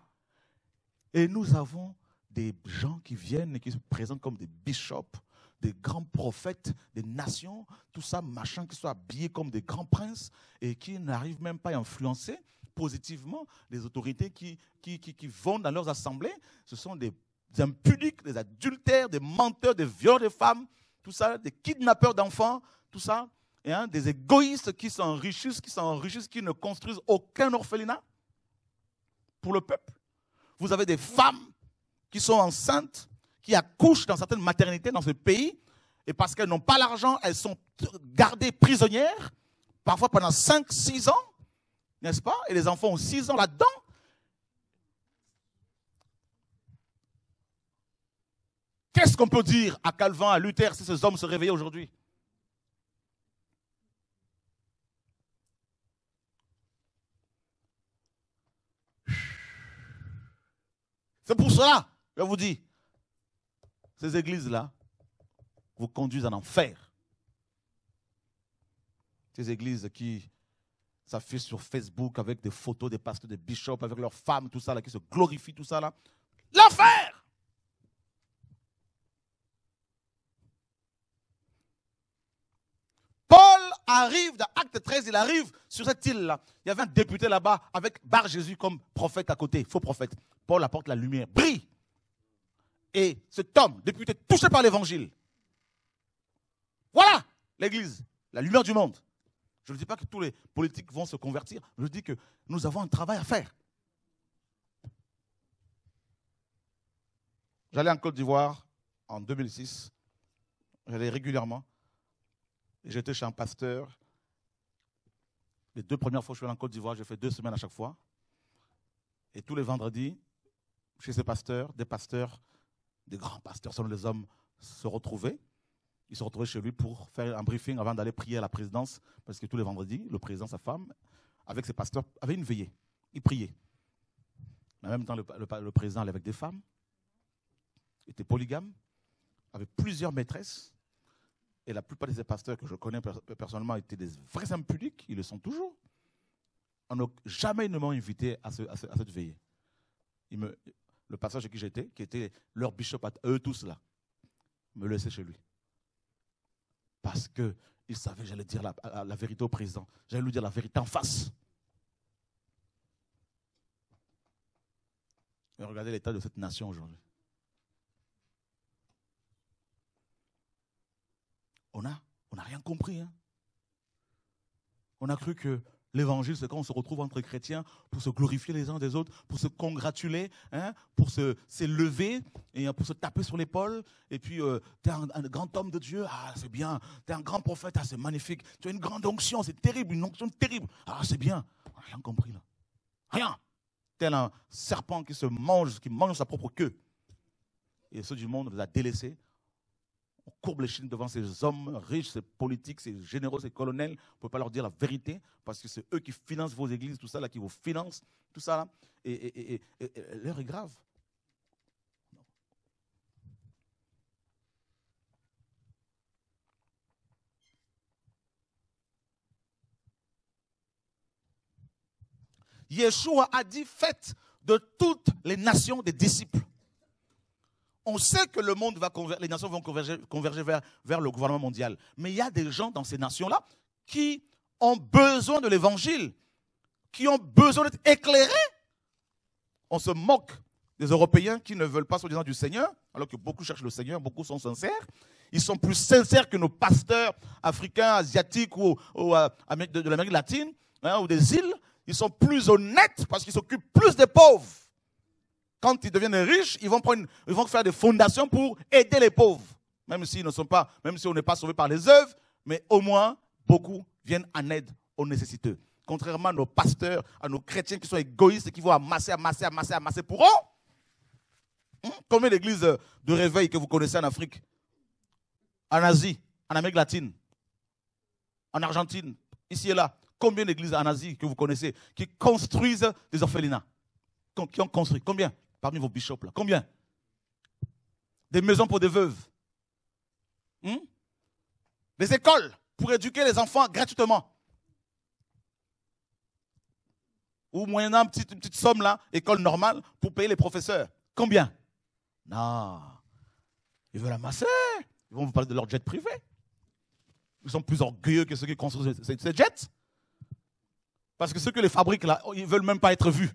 Et nous avons des gens qui viennent et qui se présentent comme des bishops, des grands prophètes des nations, tout ça, machin, qui sont habillés comme des grands princes et qui n'arrivent même pas à influencer positivement les autorités qui, qui, qui, vont dans leurs assemblées. Ce sont des impudiques, des adultères, des menteurs, des violeurs de femmes, tout ça, des kidnappeurs d'enfants, tout ça, et hein, des égoïstes qui s'enrichissent, qui s'enrichissent, qui ne construisent aucun orphelinat pour le peuple. Vous avez des femmes qui sont enceintes qui accouchent dans certaines maternités dans ce pays, et parce qu'elles n'ont pas l'argent, elles sont gardées prisonnières, parfois pendant 5-6 ans, n'est-ce pas? Et les enfants ont 6 ans là-dedans. Qu'est-ce qu'on peut dire à Calvin, à Luther, si ces hommes se réveillaient aujourd'hui? C'est pour cela, je vous dis, ces églises-là vous conduisent en enfer. Ces églises qui s'affichent sur Facebook avec des photos des pasteurs, des bishops, avec leurs femmes, tout ça, là, qui se glorifient, tout ça, là. L'enfer Paul arrive, dans Acte 13, il arrive sur cette île-là. Il y avait un député là-bas avec Bar Jésus comme prophète à côté, faux prophète. Paul apporte la lumière, brille et cet homme, député touché par l'évangile. Voilà l'Église, la lumière du monde. Je ne dis pas que tous les politiques vont se convertir, je dis que nous avons un travail à faire. J'allais en Côte d'Ivoire en 2006, j'allais régulièrement, et j'étais chez un pasteur. Les deux premières fois que je suis allé en Côte d'Ivoire, j'ai fait deux semaines à chaque fois. Et tous les vendredis, chez ces pasteurs, des pasteurs des grands pasteurs, selon les hommes, se retrouvaient. Ils se retrouvaient chez lui pour faire un briefing avant d'aller prier à la présidence, parce que tous les vendredis, le président, sa femme, avec ses pasteurs, avaient une veillée. Ils priaient. en même temps, le, président allait avec des femmes, était polygame, avait plusieurs maîtresses. Et la plupart de ces pasteurs que je connais personnellement étaient des vrais impudiques, ils le sont toujours. On jamais ne m'ont invité à, cette veillée. Ils me, le passage qui j'étais, qui était leur bishop eux tous là, me laissait chez lui. Parce qu'il savait, j'allais dire la, vérité au président. J'allais lui dire la vérité en face. Et regardez l'état de cette nation aujourd'hui. On n'a on a rien compris. Hein. On a cru que L'évangile, c'est quand on se retrouve entre chrétiens pour se glorifier les uns des autres, pour se congratuler, hein, pour se s'élever et pour se taper sur l'épaule. Et puis, euh, tu es un, grand homme de Dieu, ah, c'est bien. Tu es un grand prophète, ah, c'est magnifique. Tu as une grande onction, c'est terrible, une onction terrible. Ah, c'est bien. Rien compris là. Rien. Tel un serpent qui se mange, qui mange sa propre queue. Et ceux du monde vous a délaissés on courbe les chines devant ces hommes riches, ces politiques, ces généraux, ces colonels. On ne peut pas leur dire la vérité parce que c'est eux qui financent vos églises, tout ça, là, qui vous financent, tout ça. Là. Et, l'heure est grave. Yeshua a dit faites de toutes les nations des disciples on sait que le monde va les nations vont converger, vers, vers, le gouvernement mondial. Mais il y a des gens dans ces nations-là qui ont besoin de l'évangile, qui ont besoin d'être éclairés. On se moque des Européens qui ne veulent pas soi-disant du Seigneur, alors que beaucoup cherchent le Seigneur, beaucoup sont sincères. Ils sont plus sincères que nos pasteurs africains, asiatiques ou, euh, de, l'Amérique latine hein, ou des îles. Ils sont plus honnêtes parce qu'ils s'occupent plus des pauvres quand ils deviennent riches, ils vont, prendre, ils vont faire des fondations pour aider les pauvres. Même ne sont pas, même si on n'est pas sauvé par les œuvres, mais au moins, beaucoup viennent en aide aux nécessiteux. Contrairement à nos pasteurs, à nos chrétiens qui sont égoïstes et qui vont amasser, amasser, amasser, amasser pour eux. Hmm? Combien d'églises de réveil que vous connaissez en Afrique, en Asie, en Amérique latine, en Argentine, ici et là Combien d'églises en Asie que vous connaissez qui construisent des orphelinats? Qui ont construit? Combien? Parmi vos bishops là Combien? Des maisons pour des veuves hmm? Des écoles pour éduquer les enfants gratuitement Ou moyennant une petite, somme là, école normale, pour payer les professeurs. Combien? Non. Ils veulent amasser. Ils vont vous parler de leur jet privé. Ils sont plus orgueilleux que ceux qui construisent ces, ces jets. Parce que ceux que les fabriquent là, ils ne veulent même pas être vus.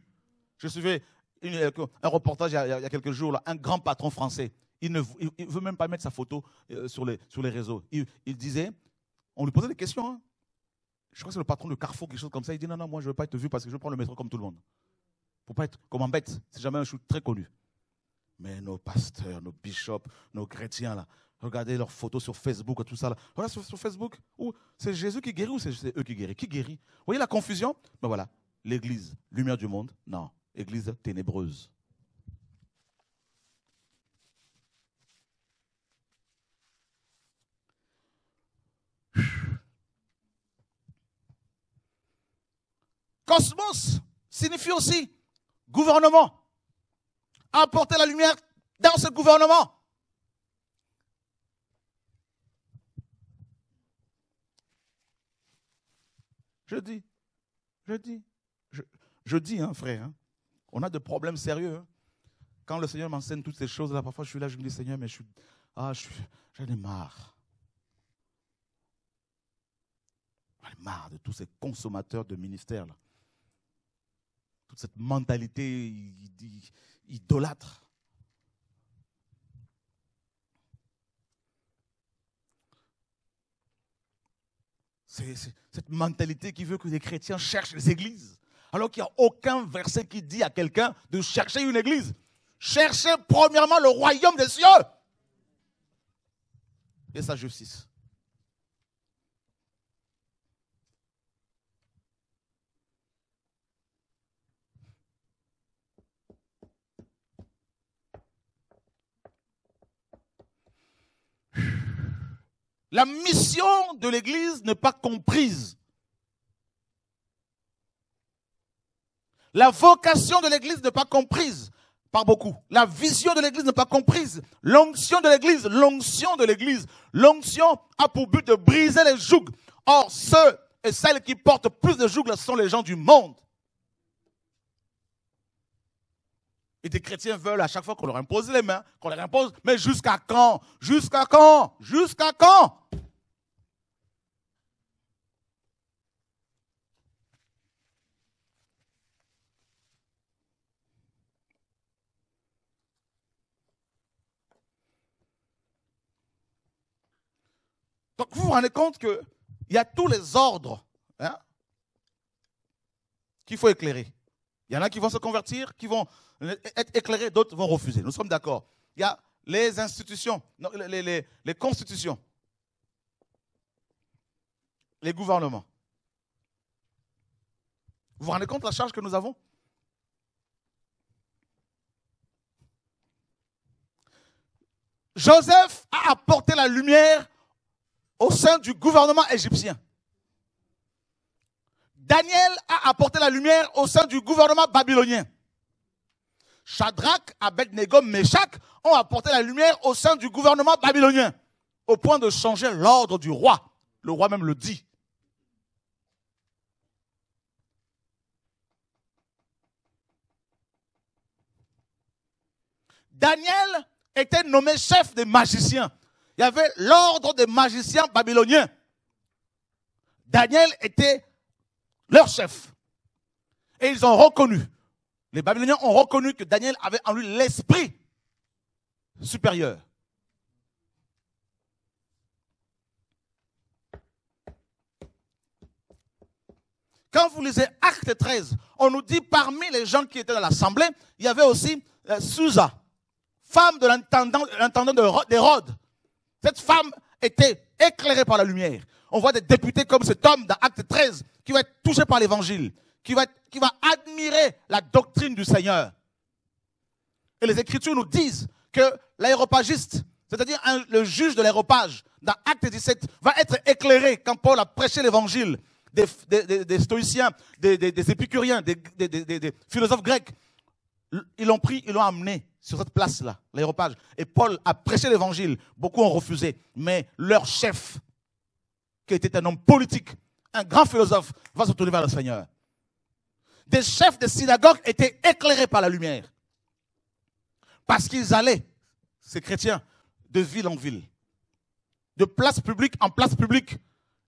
Je suivais un reportage il y, a, quelques jours, un grand patron français. Il ne veut même pas mettre sa photo euh, sur, les, sur les réseaux. Il, disait, on lui posait des questions. Hein. Je crois que c'est le patron de Carrefour, quelque chose comme ça. Il dit non, non, moi je ne veux pas être vu parce que je prendre le métro comme tout le monde. Pour pas être comme un bête. C'est jamais un chou très connu. Mais nos pasteurs, nos bishops, nos chrétiens, là, regardez leurs photos sur Facebook, tout ça. Là. Voilà sur, sur Facebook. C'est Jésus qui guérit ou c'est eux qui guérit Qui guérit? Vous voyez la confusion? Ben voilà, l'Église, lumière du monde, non église ténébreuse. Cosmos signifie aussi gouvernement. Apporter la lumière dans ce gouvernement. Je dis, je dis, je, dis, hein, frère, hein, on a des problèmes sérieux. Hein. Quand le Seigneur m'enseigne toutes ces choses-là, parfois je suis là, je me dis, Seigneur, mais je suis. Ah, je suis. J'en ai marre. J'en ai marre de tous ces consommateurs de ministères. Là. Toute cette mentalité idolâtre. C'est cette mentalité qui veut que les chrétiens cherchent les églises alors qu'il n'y a aucun verset qui dit à quelqu'un de chercher une église. Cherchez premièrement le royaume des cieux et sa justice. La mission de l'Église n'est pas comprise La vocation de l'Église n'est pas comprise par beaucoup. La vision de l'Église n'est pas comprise. L'onction de l'Église, l'onction de l'Église, l'onction a pour but de briser les jougs. Or, ceux et celles qui portent plus de jougs, sont les gens du monde. Et des chrétiens veulent à chaque fois qu'on leur impose les mains, qu'on leur impose, mais jusqu'à quand? Jusqu'à quand? Jusqu'à quand? Donc vous vous rendez compte qu'il y a tous les ordres hein, qu'il faut éclairer. Il y en a qui vont se convertir, qui vont être éclairés, d'autres vont refuser. Nous sommes d'accord. Il y a les institutions, les, les constitutions, les gouvernements. Vous vous rendez compte de la charge que nous avons? Joseph a apporté la lumière au sein du gouvernement égyptien. Daniel a apporté la lumière au sein du gouvernement babylonien. Shadrach, Abednego, Meshach ont apporté la lumière au sein du gouvernement babylonien, au point de changer l'ordre du roi. Le roi même le dit. Daniel était nommé chef des magiciens. Il y avait l'ordre des magiciens babyloniens. Daniel était leur chef. Et ils ont reconnu, les Babyloniens ont reconnu que Daniel avait en lui l'esprit supérieur. Quand vous lisez Acte 13, on nous dit parmi les gens qui étaient dans l'assemblée, il y avait aussi euh, Susa, femme de l'intendant d'Hérode. Cette femme était éclairée par la lumière. On voit des députés comme cet homme dans Acte 13 qui va être touché par l'évangile, qui va, qui va admirer la doctrine du Seigneur. Et les Écritures nous disent que l'aéropagiste, c'est-à-dire le juge de l'aéropage, dans Acte 17, va être éclairé quand Paul a prêché l'évangile des, des, stoïciens, des, épicuriens, des, philosophes grecs. Ils l'ont pris, ils l'ont amené sur cette place-là, l'aéropage. Et Paul a prêché l'évangile. Beaucoup ont refusé. Mais leur chef, qui était un homme politique, un grand philosophe, va se tourner vers le Seigneur. Des chefs de synagogue étaient éclairés par la lumière. Parce qu'ils allaient, ces chrétiens, de ville en ville, de place publique en place publique.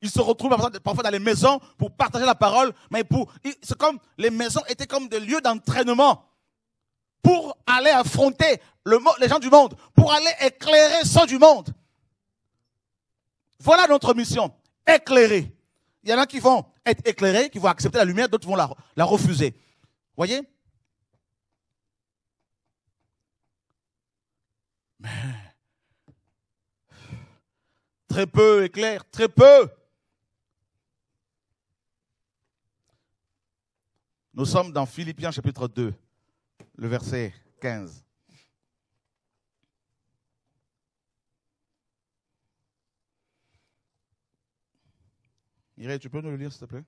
Ils se retrouvent parfois dans les maisons pour partager la parole, mais pour, c'est comme, les maisons étaient comme des lieux d'entraînement pour aller affronter les gens du monde, pour aller éclairer ceux du monde. Voilà notre mission, éclairer. Il y en a qui vont être éclairés, qui vont accepter la lumière, d'autres vont la, la refuser. Voyez? Mais très peu éclair, très peu. Nous sommes dans Philippiens chapitre 2 le verset 15. Mireille, tu peux nous le lire, s'il te plaît?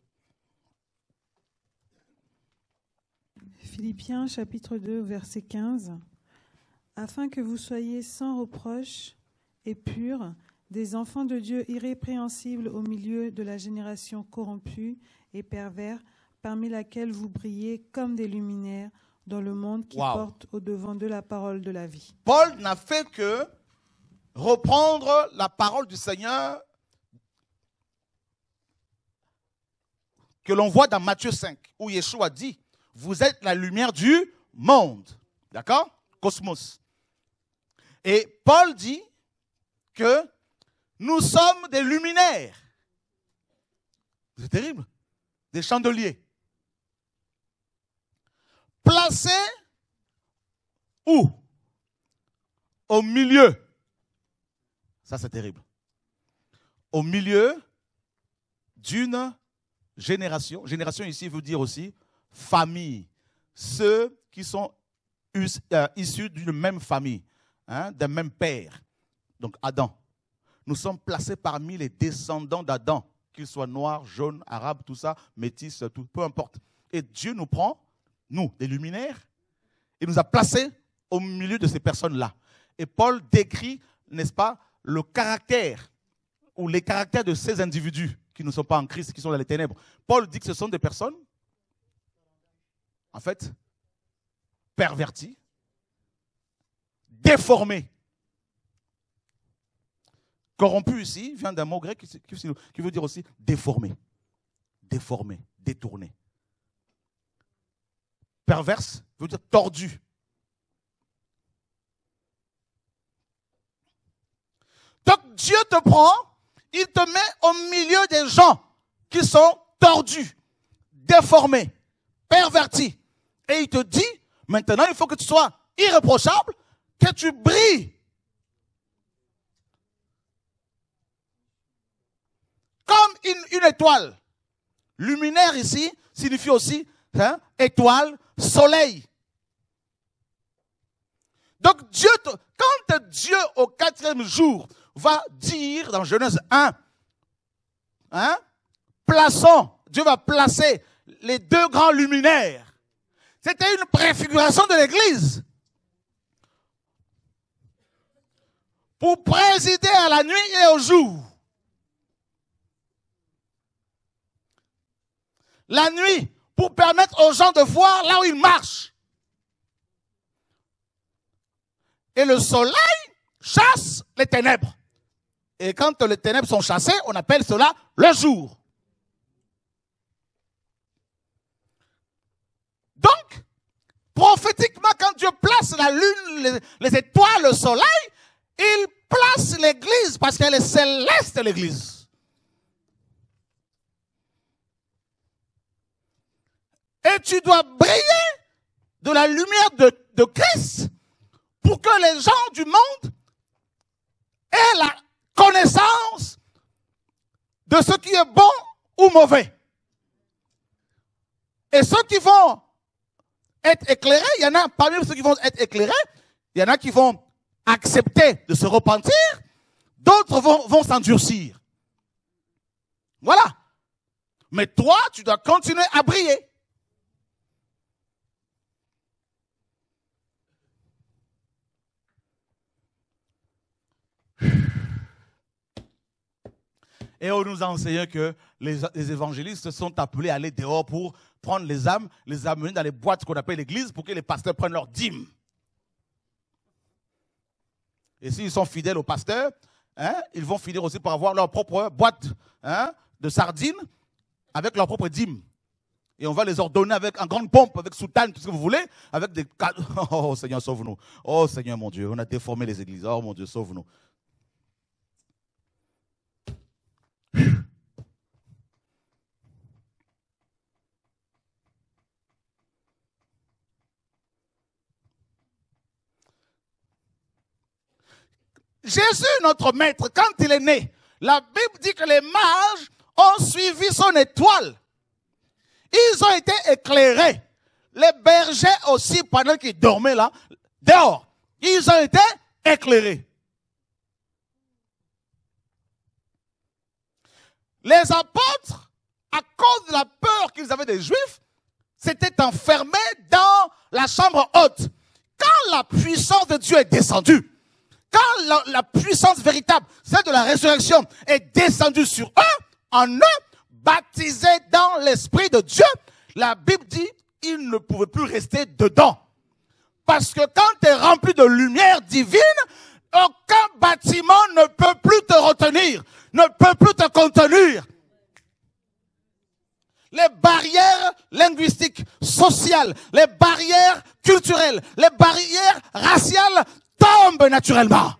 Philippiens chapitre 2, verset 15. Afin que vous soyez sans reproche et purs, des enfants de Dieu irrépréhensibles au milieu de la génération corrompue et pervers, parmi laquelle vous brillez comme des luminaires dans le monde qui porte au devant de la parole de la vie. Paul n'a fait que reprendre la parole du Seigneur que l'on voit dans Matthieu 5, où Yeshua dit, vous êtes la lumière du monde. D'accord? Cosmos. Et Paul dit que nous sommes des luminaires. C'est terrible. Des chandeliers placé où? Au milieu. Ça, c'est terrible. Au milieu d'une génération. Génération ici veut dire aussi famille. Ceux qui sont euh, issus d'une même famille, hein, d'un même père. Donc Adam. Nous sommes placés parmi les descendants d'Adam, qu'ils soient noirs, jaunes, arabes, tout ça, métis, tout, peu importe. Et Dieu nous prend nous, des luminaires, il nous a placés au milieu de ces personnes-là. Et Paul décrit, n'est-ce pas, le caractère ou les caractères de ces individus qui ne sont pas en Christ, qui sont dans les ténèbres. Paul dit que ce sont des personnes, en fait, perverties, déformées. Corrompu ici vient d'un mot grec qui veut dire aussi déformé, déformé, détourné perverse veut dire tordu. Donc Dieu te prend, il te met au milieu des gens qui sont tordus, déformés, pervertis. Et il te dit, maintenant, il faut que tu sois irréprochable, que tu brilles. Comme une, étoile. Luminaire ici signifie aussi hein, étoile, soleil. Donc Dieu, quand Dieu au quatrième jour va dire dans Genèse 1, hein, plaçons, Dieu va placer les deux grands luminaires. C'était une préfiguration de l'Église. Pour présider à la nuit et au jour. La nuit, pour permettre aux gens de voir là où ils marchent. Et le soleil chasse les ténèbres. Et quand les ténèbres sont chassées, on appelle cela le jour. Donc, prophétiquement, quand Dieu place la lune, les, les étoiles, le soleil, il place l'église parce qu'elle est céleste, l'église. Et tu dois briller de la lumière de, Christ pour que les gens du monde aient la connaissance de ce qui est bon ou mauvais. Et ceux qui vont être éclairés, il y en a parmi ceux qui vont être éclairés, il y en a qui vont accepter de se repentir, d'autres vont, vont s'endurcir. Voilà. Mais toi, tu dois continuer à briller. Et on nous a enseigné que les, évangélistes sont appelés à aller dehors pour prendre les âmes, les amener dans les boîtes qu'on appelle l'église pour que les pasteurs prennent leur dîme. Et s'ils sont fidèles au pasteur, hein, ils vont finir aussi par avoir leur propre boîte hein, de sardines avec leur propre dîme. Et on va les ordonner avec en grande pompe, avec soutane, tout ce que vous voulez, avec des... Oh Seigneur, sauve-nous. Oh Seigneur, mon Dieu, on a déformé les églises. Oh mon Dieu, sauve-nous. Jésus, notre maître, quand il est né, la Bible dit que les mages ont suivi son étoile. Ils ont été éclairés. Les bergers aussi, pendant qu'ils dormaient là, dehors, ils ont été éclairés. Les apôtres, à cause de la peur qu'ils avaient des Juifs, s'étaient enfermés dans la chambre haute. Quand la puissance de Dieu est descendue, quand la, puissance véritable, celle de la résurrection, est descendue sur eux, en eux, baptisés dans l'Esprit de Dieu, la Bible dit, ils ne pouvaient plus rester dedans. Parce que quand tu es rempli de lumière divine, aucun bâtiment ne peut plus te retenir, ne peut plus te contenir. Les barrières linguistiques, sociales, les barrières culturelles, les barrières raciales tombent naturellement.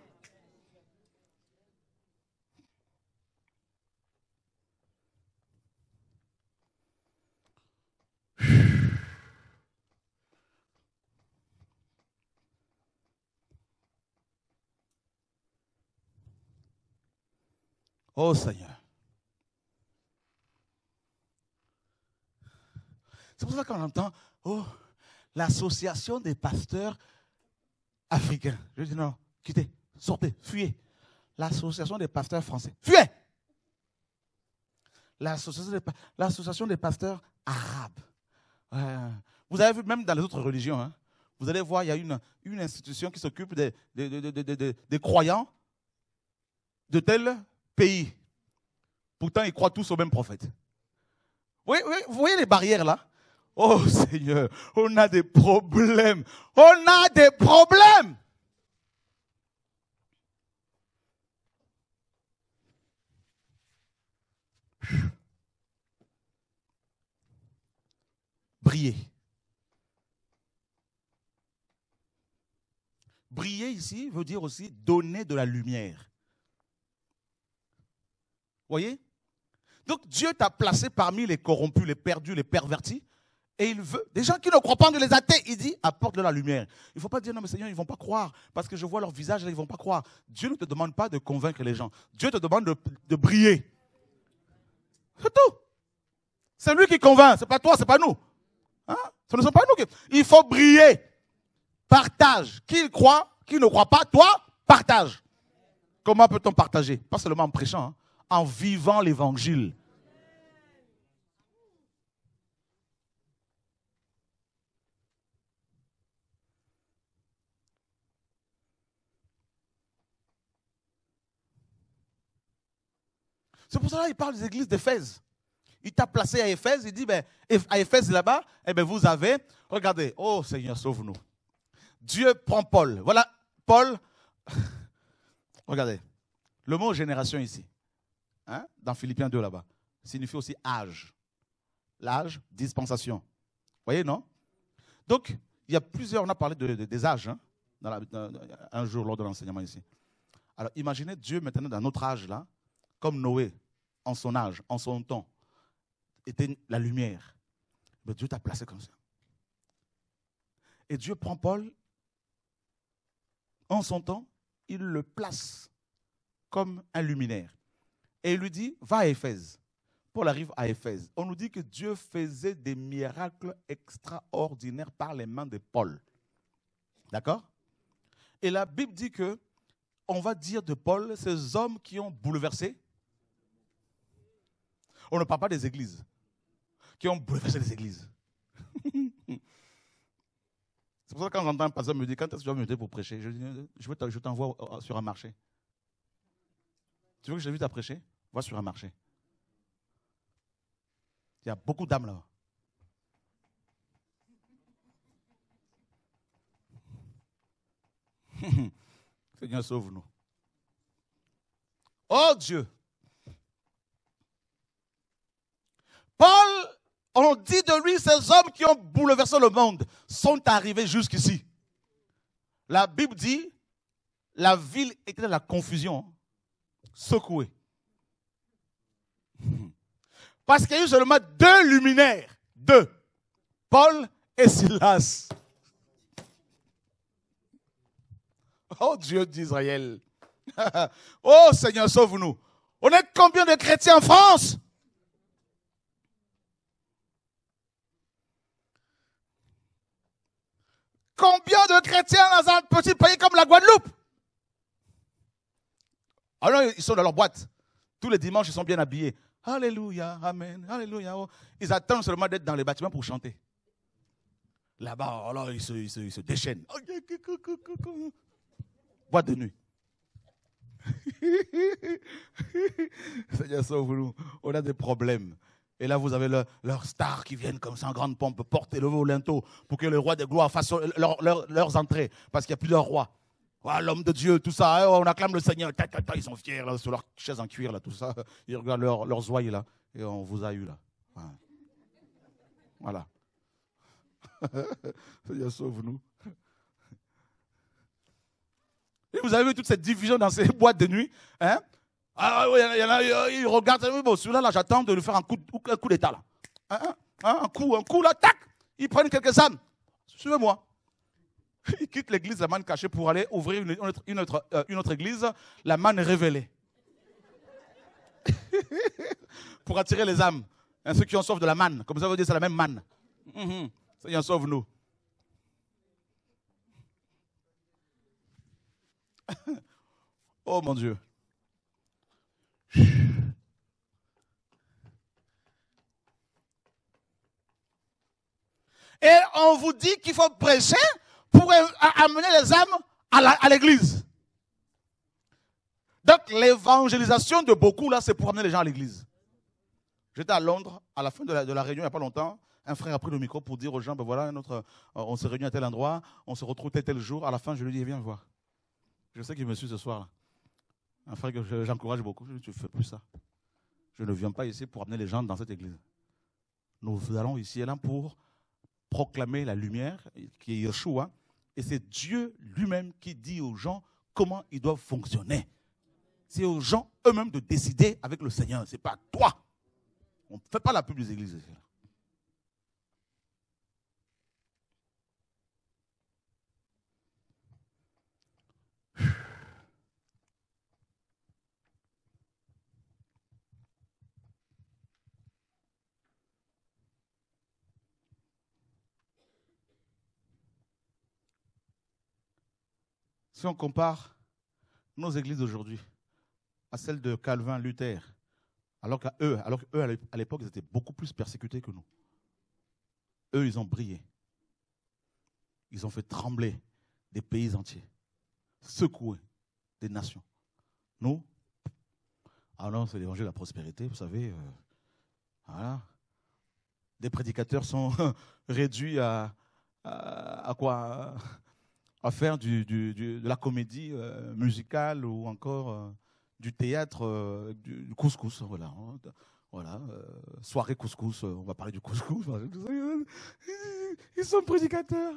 Oh Seigneur. C'est pour ça qu'on entend, oh, l'association des pasteurs africains. Je dis non, quittez, sortez, fuyez. L'association des pasteurs français, fuyez. L'association des, pasteurs arabes. Vous avez vu, même dans les autres religions, hein, vous allez voir, il y a une, institution qui s'occupe des, croyants de tel pays. Pourtant, ils croient tous au même prophète. Vous voyez les barrières là? Oh Seigneur, on a des problèmes. On a des problèmes. Briller. Briller ici veut dire aussi donner de la lumière. Voyez? Donc Dieu t'a placé parmi les corrompus, les perdus, les pervertis, Et il veut, des gens qui ne croient pas Dieu, les athées, il dit, apporte de la lumière. Il ne faut pas dire, non mais Seigneur, ils ne vont pas croire, parce que je vois leur visage, ils ne vont pas croire. Dieu ne te demande pas de convaincre les gens. Dieu te demande de, de briller. C'est tout. C'est lui qui convainc, c'est pas toi, c'est pas nous. Hein? Ce ne sont pas nous qui... Il faut briller. Partage. Qui croit, qui ne croit pas, toi, partage. Comment peut-on partager? Pas seulement en prêchant, hein, en vivant l'évangile. C'est pour cela qu'il parle des églises d'Éphèse. Il t'a placé à Éphèse, il dit, ben, à Éphèse là-bas, eh ben, vous avez, regardez, oh Seigneur, sauve-nous. Dieu prend Paul. Voilà, Paul, regardez, le mot génération ici, hein, dans Philippiens 2 là-bas, signifie aussi âge. L'âge, dispensation. Vous voyez, non? Donc, il y a plusieurs, on a parlé de, des âges, hein, un jour lors de l'enseignement ici. Alors, imaginez Dieu maintenant dans notre âge là, comme Noé, en son âge, en son temps, était la lumière. Mais Dieu t'a placé comme ça. Et Dieu prend Paul, en son temps, il le place comme un luminaire. Et il lui dit, va à Éphèse. Paul arrive à Éphèse. On nous dit que Dieu faisait des miracles extraordinaires par les mains de Paul. D'accord? Et la Bible dit que on va dire de Paul, ces hommes qui ont bouleversé on ne parle pas des églises qui ont bouleversé les églises. C'est pour ça que quand j'entends un pasteur me dire quand est-ce que tu vas me pour prêcher, je dis je t'envoie euh, sur un marché. Tu veux que je t'invite à prêcher? Va sur un marché. Il y a beaucoup d'âmes là. Seigneur, sauve-nous. Oh Dieu, Paul, on dit de lui, ces hommes qui ont bouleversé le monde sont arrivés jusqu'ici. La Bible dit, la ville était dans la confusion, secouée. Parce qu'il y a eu seulement deux luminaires, deux, Paul et Silas. Oh Dieu d'Israël. oh Seigneur, sauve-nous. On est combien de chrétiens en France? Combien de chrétiens dans un petit pays comme la Guadeloupe? Alors, ah ils sont dans leur boîte. Tous les dimanches, ils sont bien habillés. Alléluia, Amen, Alléluia. Oh. Ils attendent seulement d'être dans les bâtiments pour chanter. Là-bas, alors, se, ils se, ils se déchaînent. Boîte de nuit. Seigneur, sauve-nous. On a des problèmes. Et là, vous avez leurs stars qui viennent comme ça en grande pompe, porter le linteau pour que le roi des gloires fasse leurs entrées, parce qu'il n'y a plus de roi. L'homme de Dieu, tout ça, hein, on acclame le Seigneur. Ils sont fiers là, sur leur chaise en cuir, là, tout ça. Ils regardent leurs leur oeils là, et on vous a eu là. Voilà. Seigneur, sauve-nous. Et vous avez vu toute cette division dans ces boîtes de nuit. Hein? Ah oui, il y en a, ils regardent, oui, bon, celui-là, là, j'attends de lui faire un coup, un coup d'état, là. Hein, hein, hein, un coup, un coup, là, tac. Ils prennent quelques âmes. Suivez-moi. Ils quittent l'église, la manne cachée, pour aller ouvrir une, euh, autre, église, la manne révélée. pour attirer les âmes. ceux qui en sauvent de la manne. Comme ça, vous dire c'est la même manne. Mm Seigneur, sauve-nous. oh mon Dieu. Et on vous dit qu'il faut prêcher pour amener les âmes à l'église. Donc l'évangélisation de beaucoup, là, c'est pour amener les gens à l'église. J'étais à Londres, à la fin de la, réunion, il n'y a pas longtemps. Un frère a pris le micro pour dire aux gens, ben voilà, notre, euh, on s'est réunis à tel endroit, on se retrouve tel jour. À la fin, je lui dis, viens voir. Je sais qu'il me suit ce soir. Frère que j'encourage beaucoup. Je ne fais plus ça. Je ne viens pas ici pour amener les gens dans cette église. Nous allons ici et là pour proclamer la lumière, qui est Yeshua, et c'est Dieu lui-même qui dit aux gens comment ils doivent fonctionner. C'est aux gens eux-mêmes de décider avec le Seigneur, ce n'est pas toi. On ne fait pas la pub des églises. Si on compare nos églises d'aujourd'hui à celles de Calvin, Luther, alors qu'à eux, alors qu'eux, à l'époque, ils étaient beaucoup plus persécutés que nous. Eux, ils ont brillé. Ils ont fait trembler des pays entiers, secouer des nations. Nous, non, c'est l'évangile de la prospérité, vous savez. Euh, voilà. Des prédicateurs sont réduits à, à, quoi À faire du, de la comédie euh, musicale ou encore euh, du théâtre, du couscous. Voilà. Hein. Voilà, soirée couscous, on va parler du couscous. Ils sont prédicateurs.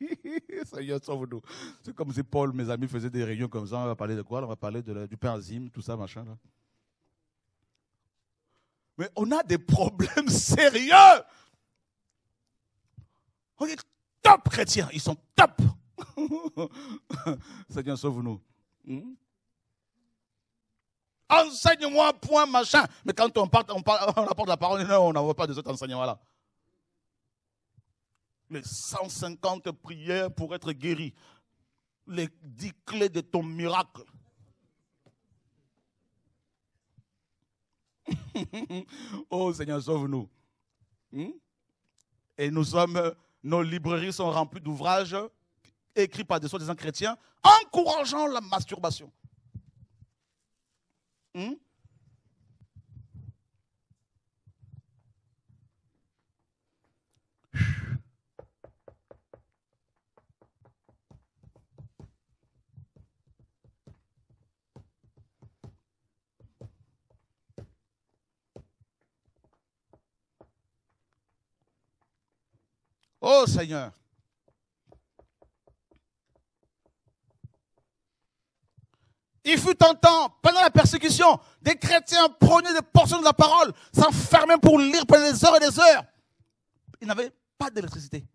C'est comme si Paul, mes amis, faisaient des réunions comme ça. On va parler de quoi? On va parler de du pain tout ça, machin. Mais on a des problèmes sérieux. On est top chrétiens. Ils sont top. Seigneur, sauve-nous. Hmm? Enseigne-moi point, machin. Mais quand on, part, on, on apporte la parole, non, on n'envoie pas de cet enseignement-là les 150 prières pour être guéri, les 10 clés de ton miracle. oh Seigneur, sauve-nous. Hmm? Et nous sommes, nos librairies sont remplies d'ouvrages écrits par des soi-disant chrétiens encourageant la masturbation. Hmm? Oh Seigneur. Il fut un temps, pendant la persécution, des chrétiens prenaient des portions de la parole, s'enfermaient pour lire pendant des heures et des heures. Ils n'avaient pas d'électricité.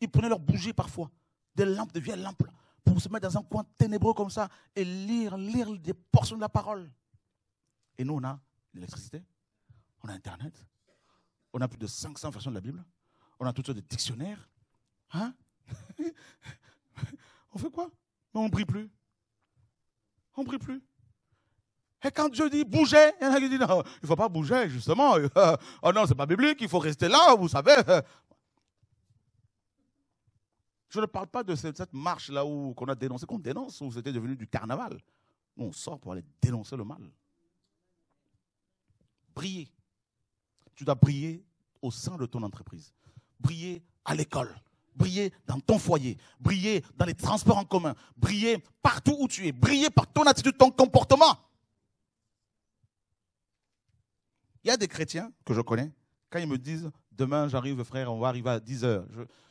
Ils prenaient leur bougie parfois, des lampes, de vieilles lampes, pour se mettre dans un coin ténébreux comme ça et lire, lire des portions de la parole. Et nous, on a l'électricité, on a Internet, on a plus de 500 versions de la Bible on a toutes sortes de dictionnaires. Hein? On fait quoi? On ne prie plus. On ne prie plus. Et quand Dieu dit bouger, il y en a qui disent non, il ne faut pas bouger, justement. oh non, ce n'est pas biblique, il faut rester là, vous savez. Je ne parle pas de cette, marche-là où qu'on a dénoncé, qu'on dénonce, où c'était devenu du carnaval. On sort pour aller dénoncer le mal. Briller. Tu dois briller au sein de ton entreprise briller à l'école, briller dans ton foyer, briller dans les transports en commun, briller partout où tu es, briller par ton attitude, ton comportement. Il y a des chrétiens que je connais, quand ils me disent demain j'arrive frère, on va arriver à 10 heures,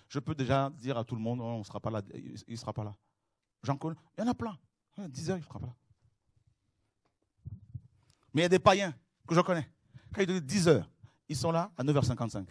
je, peux déjà dire à tout le monde, on sera pas là, il ne sera pas là. J'en connais, il y en a plein. 10 heures, il ne sera pas là. Mais il y a des païens que je connais. Quand ils disent 10 heures, ils sont là à 9h55.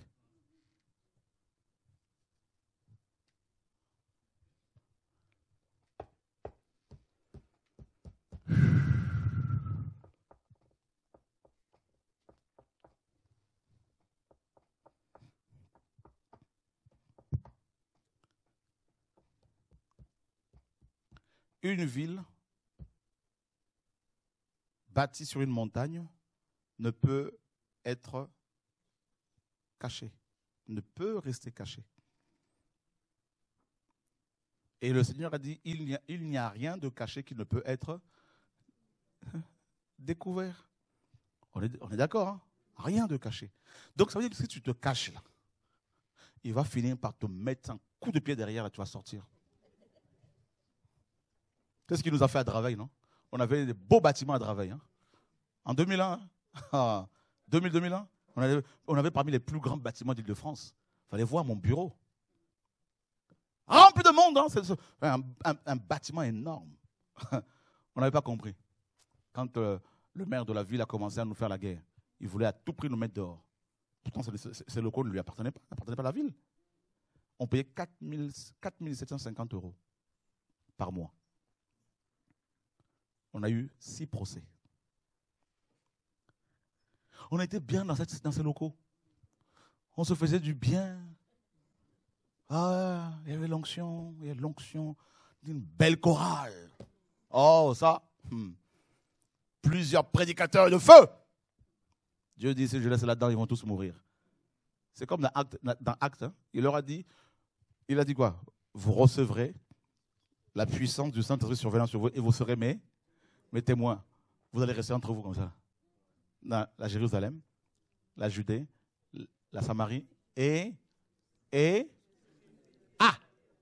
Une ville bâtie sur une montagne ne peut être cachée, ne peut rester cachée. Et le Seigneur a dit, il n'y a, rien de caché qui ne peut être découvert. On est, d'accord, hein? rien de caché. Donc ça veut dire que si tu te caches là, il va finir par te mettre un coup de pied derrière et tu vas sortir. C'est ce qu'il nous a fait à Draveil, non? On avait des beaux bâtiments à Draveil. Hein? En 2001, 2000-2001, ah, on avait, parmi les plus grands bâtiments d'Île-de-France. Il fallait voir mon bureau. Rempli de monde, hein? un, bâtiment énorme. on n'avait pas compris. Quand euh, le maire de la ville a commencé à nous faire la guerre, il voulait à tout prix nous mettre dehors. Pourtant, ces locaux ne lui appartenaient pas, n'appartenaient pas à la ville. On payait 4, 750 euros par mois on a eu six procès. On était bien dans, ces locaux. On se faisait du bien. Ah, il y avait l'onction, il y avait l'onction. Une belle chorale. Oh, ça. hmm. Plusieurs prédicateurs de feu. Dieu dit, si je laisse là-dedans, ils vont tous mourir. C'est comme dans Acte, hein. il leur a dit, il a dit quoi? Vous recevrez la puissance du Saint-Esprit survenant sur vous et vous serez mes, mes témoins. Vous allez rester entre vous comme ça. Dans la Jérusalem, la Judée, la Samarie et, et, ah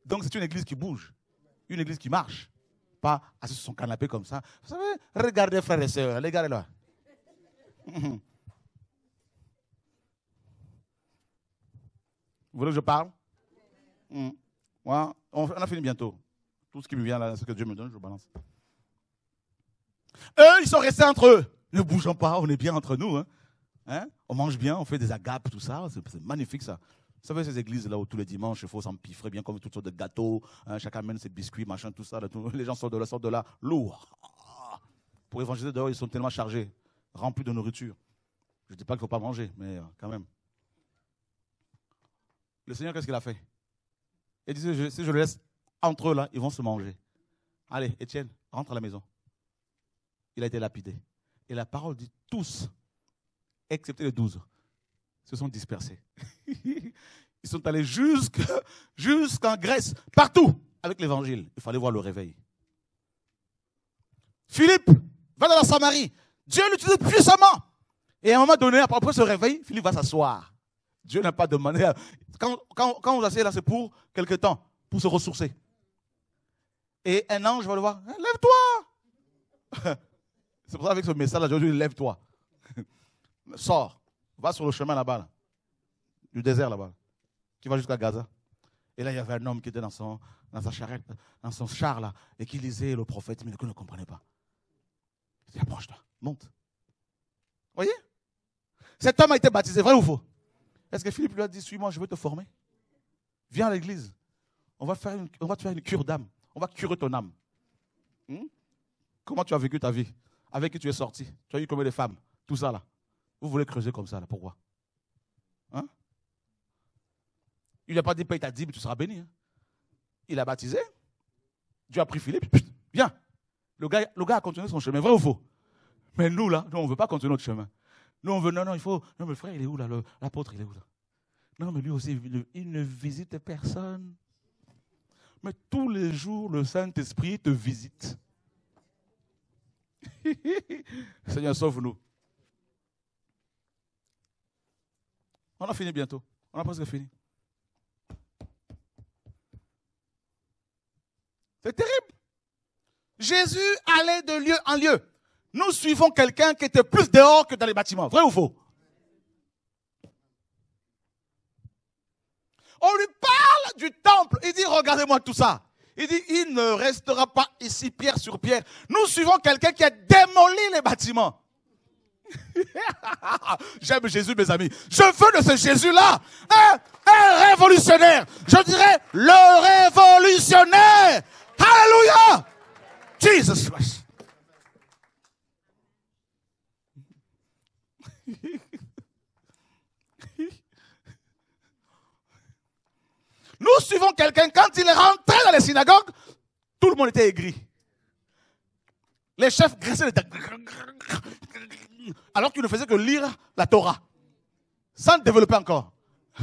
Donc c'est une église qui bouge, une église qui marche, pas assis sur son canapé comme ça. Vous savez, regardez frères et sœurs, regardez-là. Vous voulez que je parle? Hmm. On a fini bientôt. Tout ce qui me vient là, ce que Dieu me donne, je balance. Eux, ils sont restés entre eux. Ne bougeons pas, on est bien entre nous. Hein. Hein? On mange bien, on fait des agapes, tout ça. C'est magnifique ça. Vous savez, ces églises là où tous les dimanches, il faut s'empiffrer bien comme toutes sortes de gâteaux. hein, chacun amène ses biscuits, machin, tout ça. les gens sortent de là, sortent de là, lourds. Pour évangéliser dehors, ils sont tellement chargés, remplis de nourriture. Je ne dis pas qu'il ne faut pas manger, mais euh, quand même. Le Seigneur, qu'est-ce qu'il a fait? Il je- si je le laisse entre eux là, ils vont se manger. Allez, Étienne, rentre à la maison. Il a été lapidé. Et la parole dit tous, excepté les douze, se sont dispersés. Ils sont allés jusque- jusqu'en Grèce, partout, avec l'évangile. Il fallait voir le réveil. Philippe va dans la Samarie. Dieu l'utilise puissamment. Et à un moment donné, après ce réveil, Philippe va s'asseoir. Dieu n'a pas demandé. à- Quand, quand, quand vous asseyez là, c'est pour quelque temps, pour se ressourcer. Et un ange va le voir. Lève-toi C'est pour ça avec ce message-là, Dieu dit Lève-toi. Sors. Va sur le chemin là-bas, là, du désert là-bas, qui va jusqu'à Gaza. Et là, il y avait un homme qui était dans, son, dans sa charrette, dans son char là, et qui lisait le prophète, mais il ne comprenait pas. Il dit Approche-toi, monte. Voyez? Cet homme a été baptisé, vrai ou faux? Est-ce que Philippe lui a dit Suis-moi, je veux te former? Viens à l'église. On va, faire on va te faire une cure d'âme. On va curer ton âme. Hmm? Comment tu as vécu ta vie? Avec qui tu es sorti? Tu as eu combien de femmes? Tout ça là. Vous voulez creuser comme ça là. Pourquoi? Hein? Il n'a pas dit paye ta dîme, tu seras béni. hein. Il a baptisé. Dieu a pris Philippe. Viens. Le gars, le gars a continué son chemin. Vrai ou faux? Mais nous là, nous, on ne veut pas continuer notre chemin. Nous, on veut, non, non, il faut. Non, mais le frère, il est où là? L'apôtre, il est où là? Non, mais lui aussi, il ne visite personne. Mais tous les jours, le Saint-Esprit te visite. Seigneur, sauve-nous. On a fini bientôt. On a presque fini. C'est terrible. Jésus allait de lieu en lieu. Nous suivons quelqu'un qui était plus dehors que dans les bâtiments. Vrai ou faux? On lui parle du temple. Il dit, regardez-moi tout ça. Il dit, il ne restera pas ici pierre sur pierre. Nous suivons quelqu'un qui a démoli les bâtiments. J'aime Jésus, mes amis. Je veux de ce Jésus-là un, un révolutionnaire. Je dirais le révolutionnaire. Alléluia. Jesus Christ. Nous suivons quelqu'un, quand il rentré dans les synagogues, tout le monde était aigri. Les chefs graissaient les dents. Alors qu'il ne faisait que lire la Torah, sans développer encore.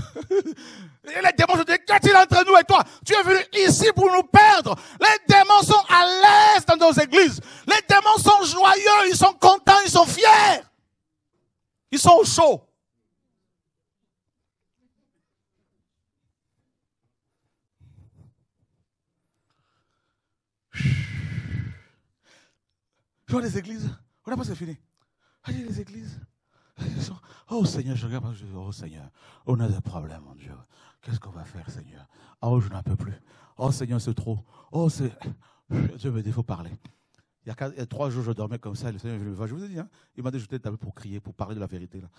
Et les démons se disaient, qu'est-il entre nous et toi? Tu es venu ici pour nous perdre. Les démons sont à l'aise dans nos églises. Les démons sont joyeux, ils sont contents, ils sont fiers. Ils sont au chaud. Je vois les églises. On n'a pas c'est fini. Allez, les églises. Oh Seigneur, je regarde, je dis, oh Seigneur, on a des problèmes, mon Dieu. Qu'est-ce qu'on va faire, Seigneur? Oh, je n'en peux plus. Oh Seigneur, c'est trop. Oh, c'est. Dieu me dit, il faut parler. Il y, a trois jours, je dormais comme ça, le Seigneur voir. Je vous ai dit, hein, il m'a dit, je t'ai pour crier, pour parler de la vérité. Là,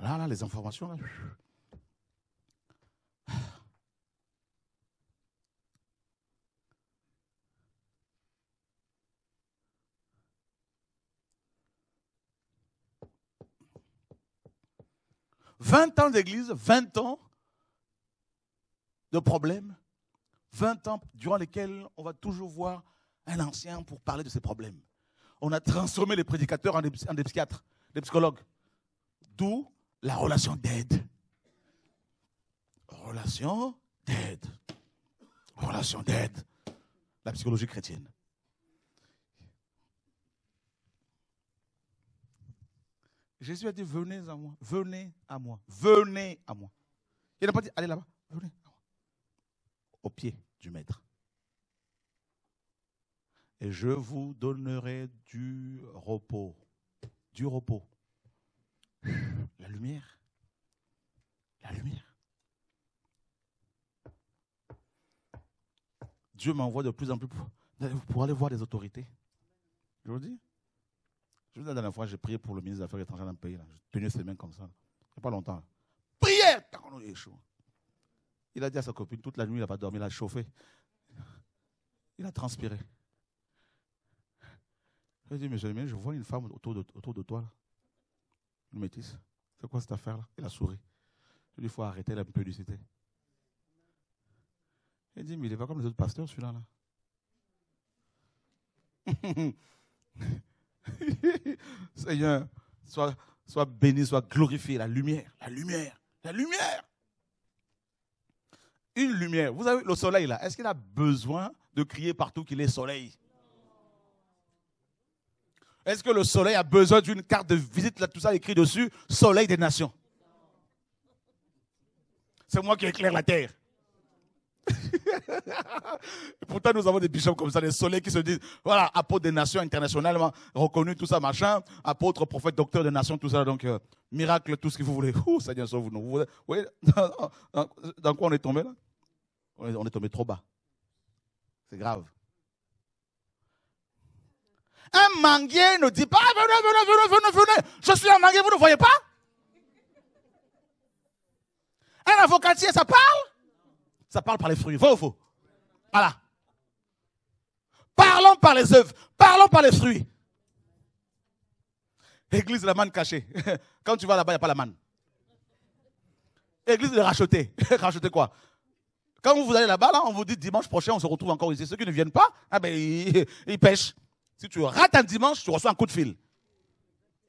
là, là, les informations, là. « 20 ans d'église, 20 ans de problèmes, 20 ans durant lesquels on va toujours voir un ancien pour parler de ses problèmes. On a transformé les prédicateurs en des, psychiatres, des psychologues. D'où la relation d'aide. Relation d'aide. Relation d'aide. La psychologie chrétienne. Jésus a dit, venez à moi, venez à moi, venez à moi. Il n'a pas dit, allez là-bas, venez à moi. Au pied du maître. Et je vous donnerai du repos. Du repos. La lumière. La lumière. Dieu m'envoie de plus en plus pour, pour aller voir les autorités. Je vous dis. Je vous la dernière fois, j'ai prié pour le ministre des Affaires étrangères d'un pays. J'ai tenu ses mains comme ça. Il n'y a pas longtemps. Prière il a dit à sa copine, toute la nuit, il n'a pas dormi, il a chauffé. Il a transpiré. Il a dit, mais je vois une femme autour de, autour de toi. Là. Une métisse. C'est quoi cette affaire-là? Il a souri. Il dit, il faut arrêter la publicité. Il dit, mais il n'est pas comme les autres pasteurs, celui-là. Là. Seigneur, sois, béni, sois glorifié. La lumière, la lumière, la lumière. Une lumière. Vous avez le soleil là. Est-ce qu'il a besoin de crier partout qu'il est soleil? Est-ce que le soleil a besoin d'une carte de visite, là, tout ça écrit dessus Soleil des nations. C'est moi qui éclaire la terre. Pourtant, nous avons des bishops comme ça, des soleils qui se disent, voilà, apôtre des nations internationalement reconnu, tout ça, machin, apôtre, prophète, docteur des nations, tout ça, donc, euh, miracle, tout ce que vous voulez. Ouh, Seigneur, sauve-nous. Vous voyez, dans, quoi on est tombé là? On est, tombé trop bas. C'est grave. Un manguier ne dit pas, venez, venez, venez, venez, venez, je suis un manguier, vous ne voyez pas? Un avocatier, ça parle? Ça parle par les fruits. Vrai ou faux Voilà. Parlons par les œuvres. Parlons par les fruits. Église de la manne cachée. Quand tu vas là-bas, il n'y a pas la manne. Église de racheter. racheter quoi? Quand vous allez là-bas, là, on vous dit dimanche prochain, on se retrouve encore ici. Ceux qui ne viennent pas, ah ben, ils, pêchent. Si tu rates un dimanche, tu reçois un coup de fil.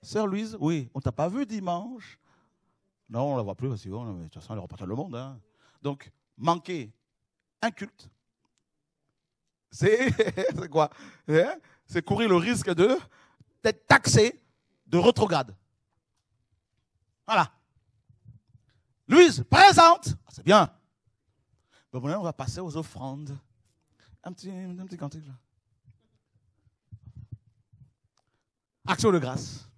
Sœur Louise, oui, on t'a pas vu dimanche. Non, on la voit plus parce que de toute façon, elle repartir le monde. Hein. Donc, manquer un culte, c'est quoi? Hein? C'est courir le risque de d'être taxé de retrograde. Voilà. Louise, présente. Ah, c'est bien. Bon, on va passer aux offrandes. Un petit, un cantique. Action de grâce.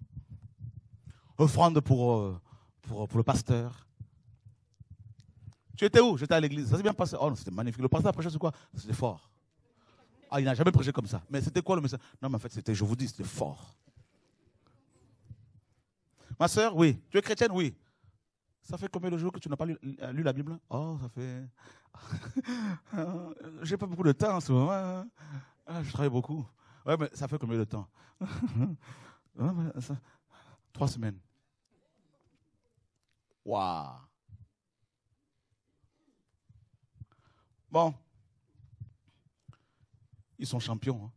Offrande pour, euh, le pasteur. Tu étais où? J'étais à l'église. Ça s'est bien passé. Oh non, c'était magnifique. Le pasteur a prêché sur quoi? C'était fort. Ah, il n'a jamais prêché comme ça. Mais c'était quoi le message? Non, mais en fait, c'était, je vous dis, c'était fort. Ma soeur, oui. Tu es chrétienne? Oui. Ça fait combien de jours que tu n'as pas lu, la Bible? Oh, ça fait. J'ai pas beaucoup de temps en ce moment. Hein. Ah, je travaille beaucoup. Ouais, mais ça fait combien de temps? Trois semaines. Waouh Bon. Ils sont champions. Hein.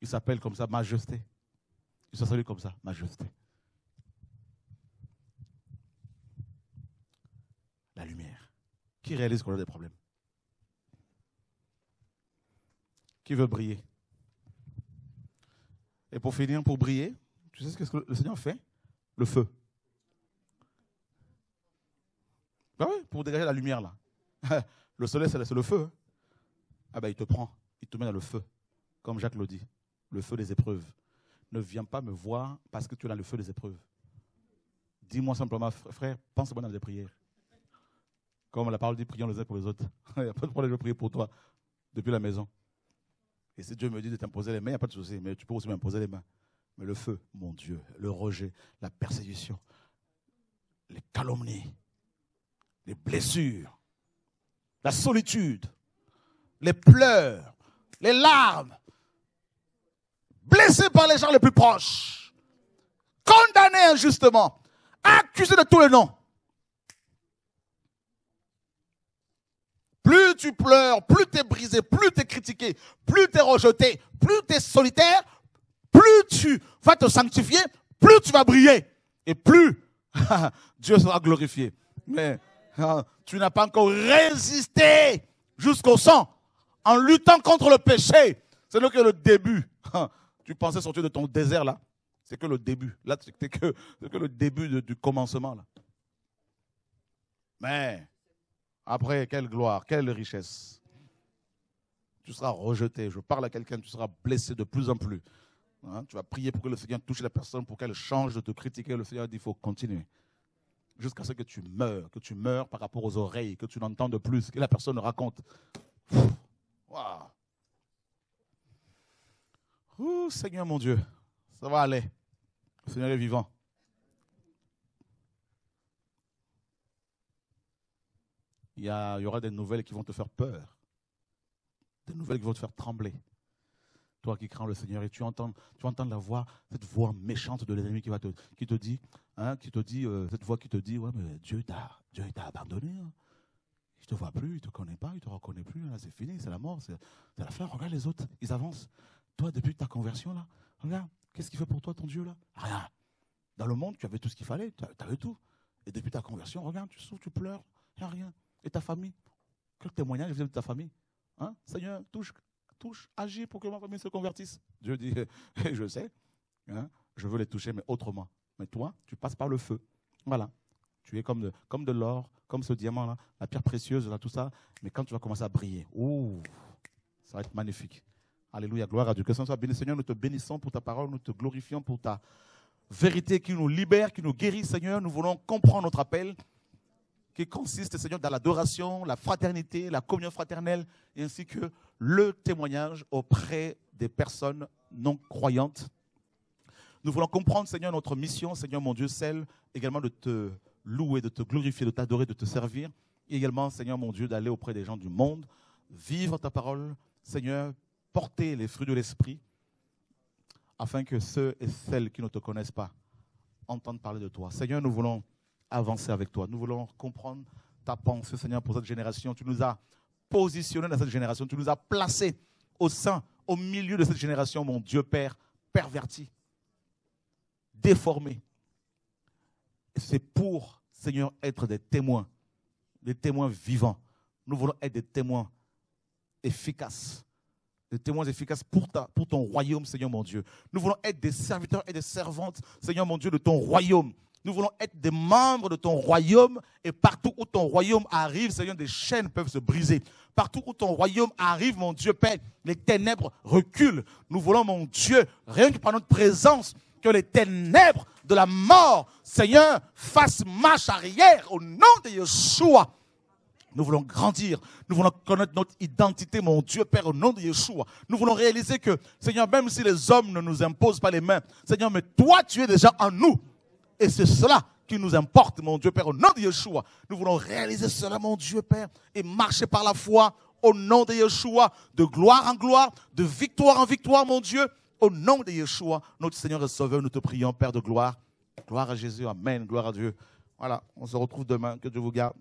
Ils s'appellent comme ça, majesté. Ils sont salués comme ça, majesté. La lumière. Qui réalise qu'on a des problèmes? Qui veut briller? Et pour finir, pour briller, tu sais ce que le Seigneur fait? Le feu. Ben oui, pour dégager la lumière là. Le soleil, c'est le feu. Hein. Ah ben, il te prend, il te met dans le feu, comme Jacques le dit, le feu des épreuves. Ne viens pas me voir parce que tu es dans le feu des épreuves. Dis-moi simplement, frère, pense-moi dans des prières. Comme la parole dit, prions les uns pour les autres. il n'y a pas de problème, vais prier pour toi depuis la maison. Et si Dieu me dit de t'imposer les mains, il n'y a pas de souci, mais tu peux aussi m'imposer les mains. Mais le feu, mon Dieu, le rejet, la persécution, les calomnies, les blessures, la solitude, les pleurs, les larmes, blessé par les gens les plus proches, condamné injustement, accusé de tous les noms. plus tu pleures, plus tu es brisé, plus tu es critiqué, plus tu es rejeté, plus tu es solitaire, plus tu vas te sanctifier, plus tu vas briller. Et plus Dieu sera glorifié. Mais tu n'as pas encore résisté jusqu'au sang en luttant contre le péché. C'est que le début. Tu pensais sortir de ton désert là. C'est que le début. Là, c'est que, que, le début du commencement là. Mais après, quelle gloire, quelle richesse. Tu seras rejeté. Je parle à quelqu'un, tu seras blessé de plus en plus. Hein, tu vas prier pour que le Seigneur touche la personne, pour qu'elle change de te critiquer. Le Seigneur dit, il faut continuer. Jusqu'à ce que tu meurs, que tu meurs par rapport aux oreilles, que tu n'entendes plus, que la personne raconte. Ouh, Seigneur mon Dieu, ça va aller. Le Seigneur est vivant. Il y, aura des nouvelles qui vont te faire peur, des nouvelles qui vont te faire trembler toi qui crains le Seigneur, et tu entends, tu entends la voix, cette voix méchante de l'ennemi qui te dit, hein, qui te dit euh, cette voix qui te dit, ouais, mais Dieu t'a, Dieu t'a abandonné. Hein. Il te voit plus, il te connaît pas, il te reconnaît plus. c'est fini, c'est la mort, c'est, la fin. Regarde les autres, ils avancent. Toi, depuis ta conversion, là, regarde, qu'est-ce qu'il fait pour toi, ton Dieu, là? Rien. Dans le monde, tu avais tout ce qu'il fallait, tu avais tout. Et depuis ta conversion, regarde, tu souffres, tu pleures, il a rien. Et ta famille? Quel témoignage vient de ta famille? Hein? Seigneur, touche touche, agis pour que ma famille se convertisse. Dieu dit, je sais, hein, je veux les toucher, mais autrement. Mais toi, tu passes par le feu. Voilà. Tu es comme de, comme de l'or, comme ce diamant-là, la pierre précieuse, là, tout ça. Mais quand tu vas commencer à briller, ouh, ça va être magnifique. Alléluia, gloire à Dieu. Que ce soit béni, Seigneur. Nous te bénissons pour ta parole, nous te glorifions pour ta vérité qui nous libère, qui nous guérit, Seigneur. Nous voulons comprendre notre appel qui consiste, Seigneur, dans l'adoration, la fraternité, la communion fraternelle, ainsi que le témoignage auprès des personnes non croyantes. Nous voulons comprendre, Seigneur, notre mission, Seigneur mon Dieu, celle également de te louer, de te glorifier, de t'adorer, de te servir, et également, Seigneur mon Dieu, d'aller auprès des gens du monde, vivre ta parole, Seigneur, porter les fruits de l'Esprit, afin que ceux et celles qui ne te connaissent pas entendent parler de toi. Seigneur, nous voulons avancer avec toi. Nous voulons comprendre ta pensée, Seigneur, pour cette génération. Tu nous as positionnés dans cette génération. Tu nous as placés au sein, au milieu de cette génération, mon Dieu Père, perverti, déformé. C'est pour, Seigneur, être des témoins, des témoins vivants. Nous voulons être des témoins efficaces des témoins efficaces pour ton royaume, Seigneur mon Dieu. Nous voulons être des serviteurs et des servantes, Seigneur mon Dieu, de ton royaume. Nous voulons être des membres de ton royaume et partout où ton royaume arrive, Seigneur, des chaînes peuvent se briser. Partout où ton royaume arrive, mon Dieu Père, les ténèbres reculent. Nous voulons, mon Dieu, rien que par notre présence, que les ténèbres de la mort, Seigneur, fassent marche arrière au nom de Yeshua. Nous voulons grandir. Nous voulons connaître notre identité, mon Dieu Père, au nom de Yeshua. Nous voulons réaliser que, Seigneur, même si les hommes ne nous imposent pas les mains, Seigneur, mais toi, tu es déjà en nous. Et c'est cela qui nous importe, mon Dieu Père, au nom de Yeshua. Nous voulons réaliser cela, mon Dieu Père, et marcher par la foi au nom de Yeshua, de gloire en gloire, de victoire en victoire, mon Dieu, au nom de Yeshua, notre Seigneur et Sauveur, nous te prions, Père de gloire. Gloire à Jésus, Amen, gloire à Dieu. Voilà, on se retrouve demain, que Dieu vous garde.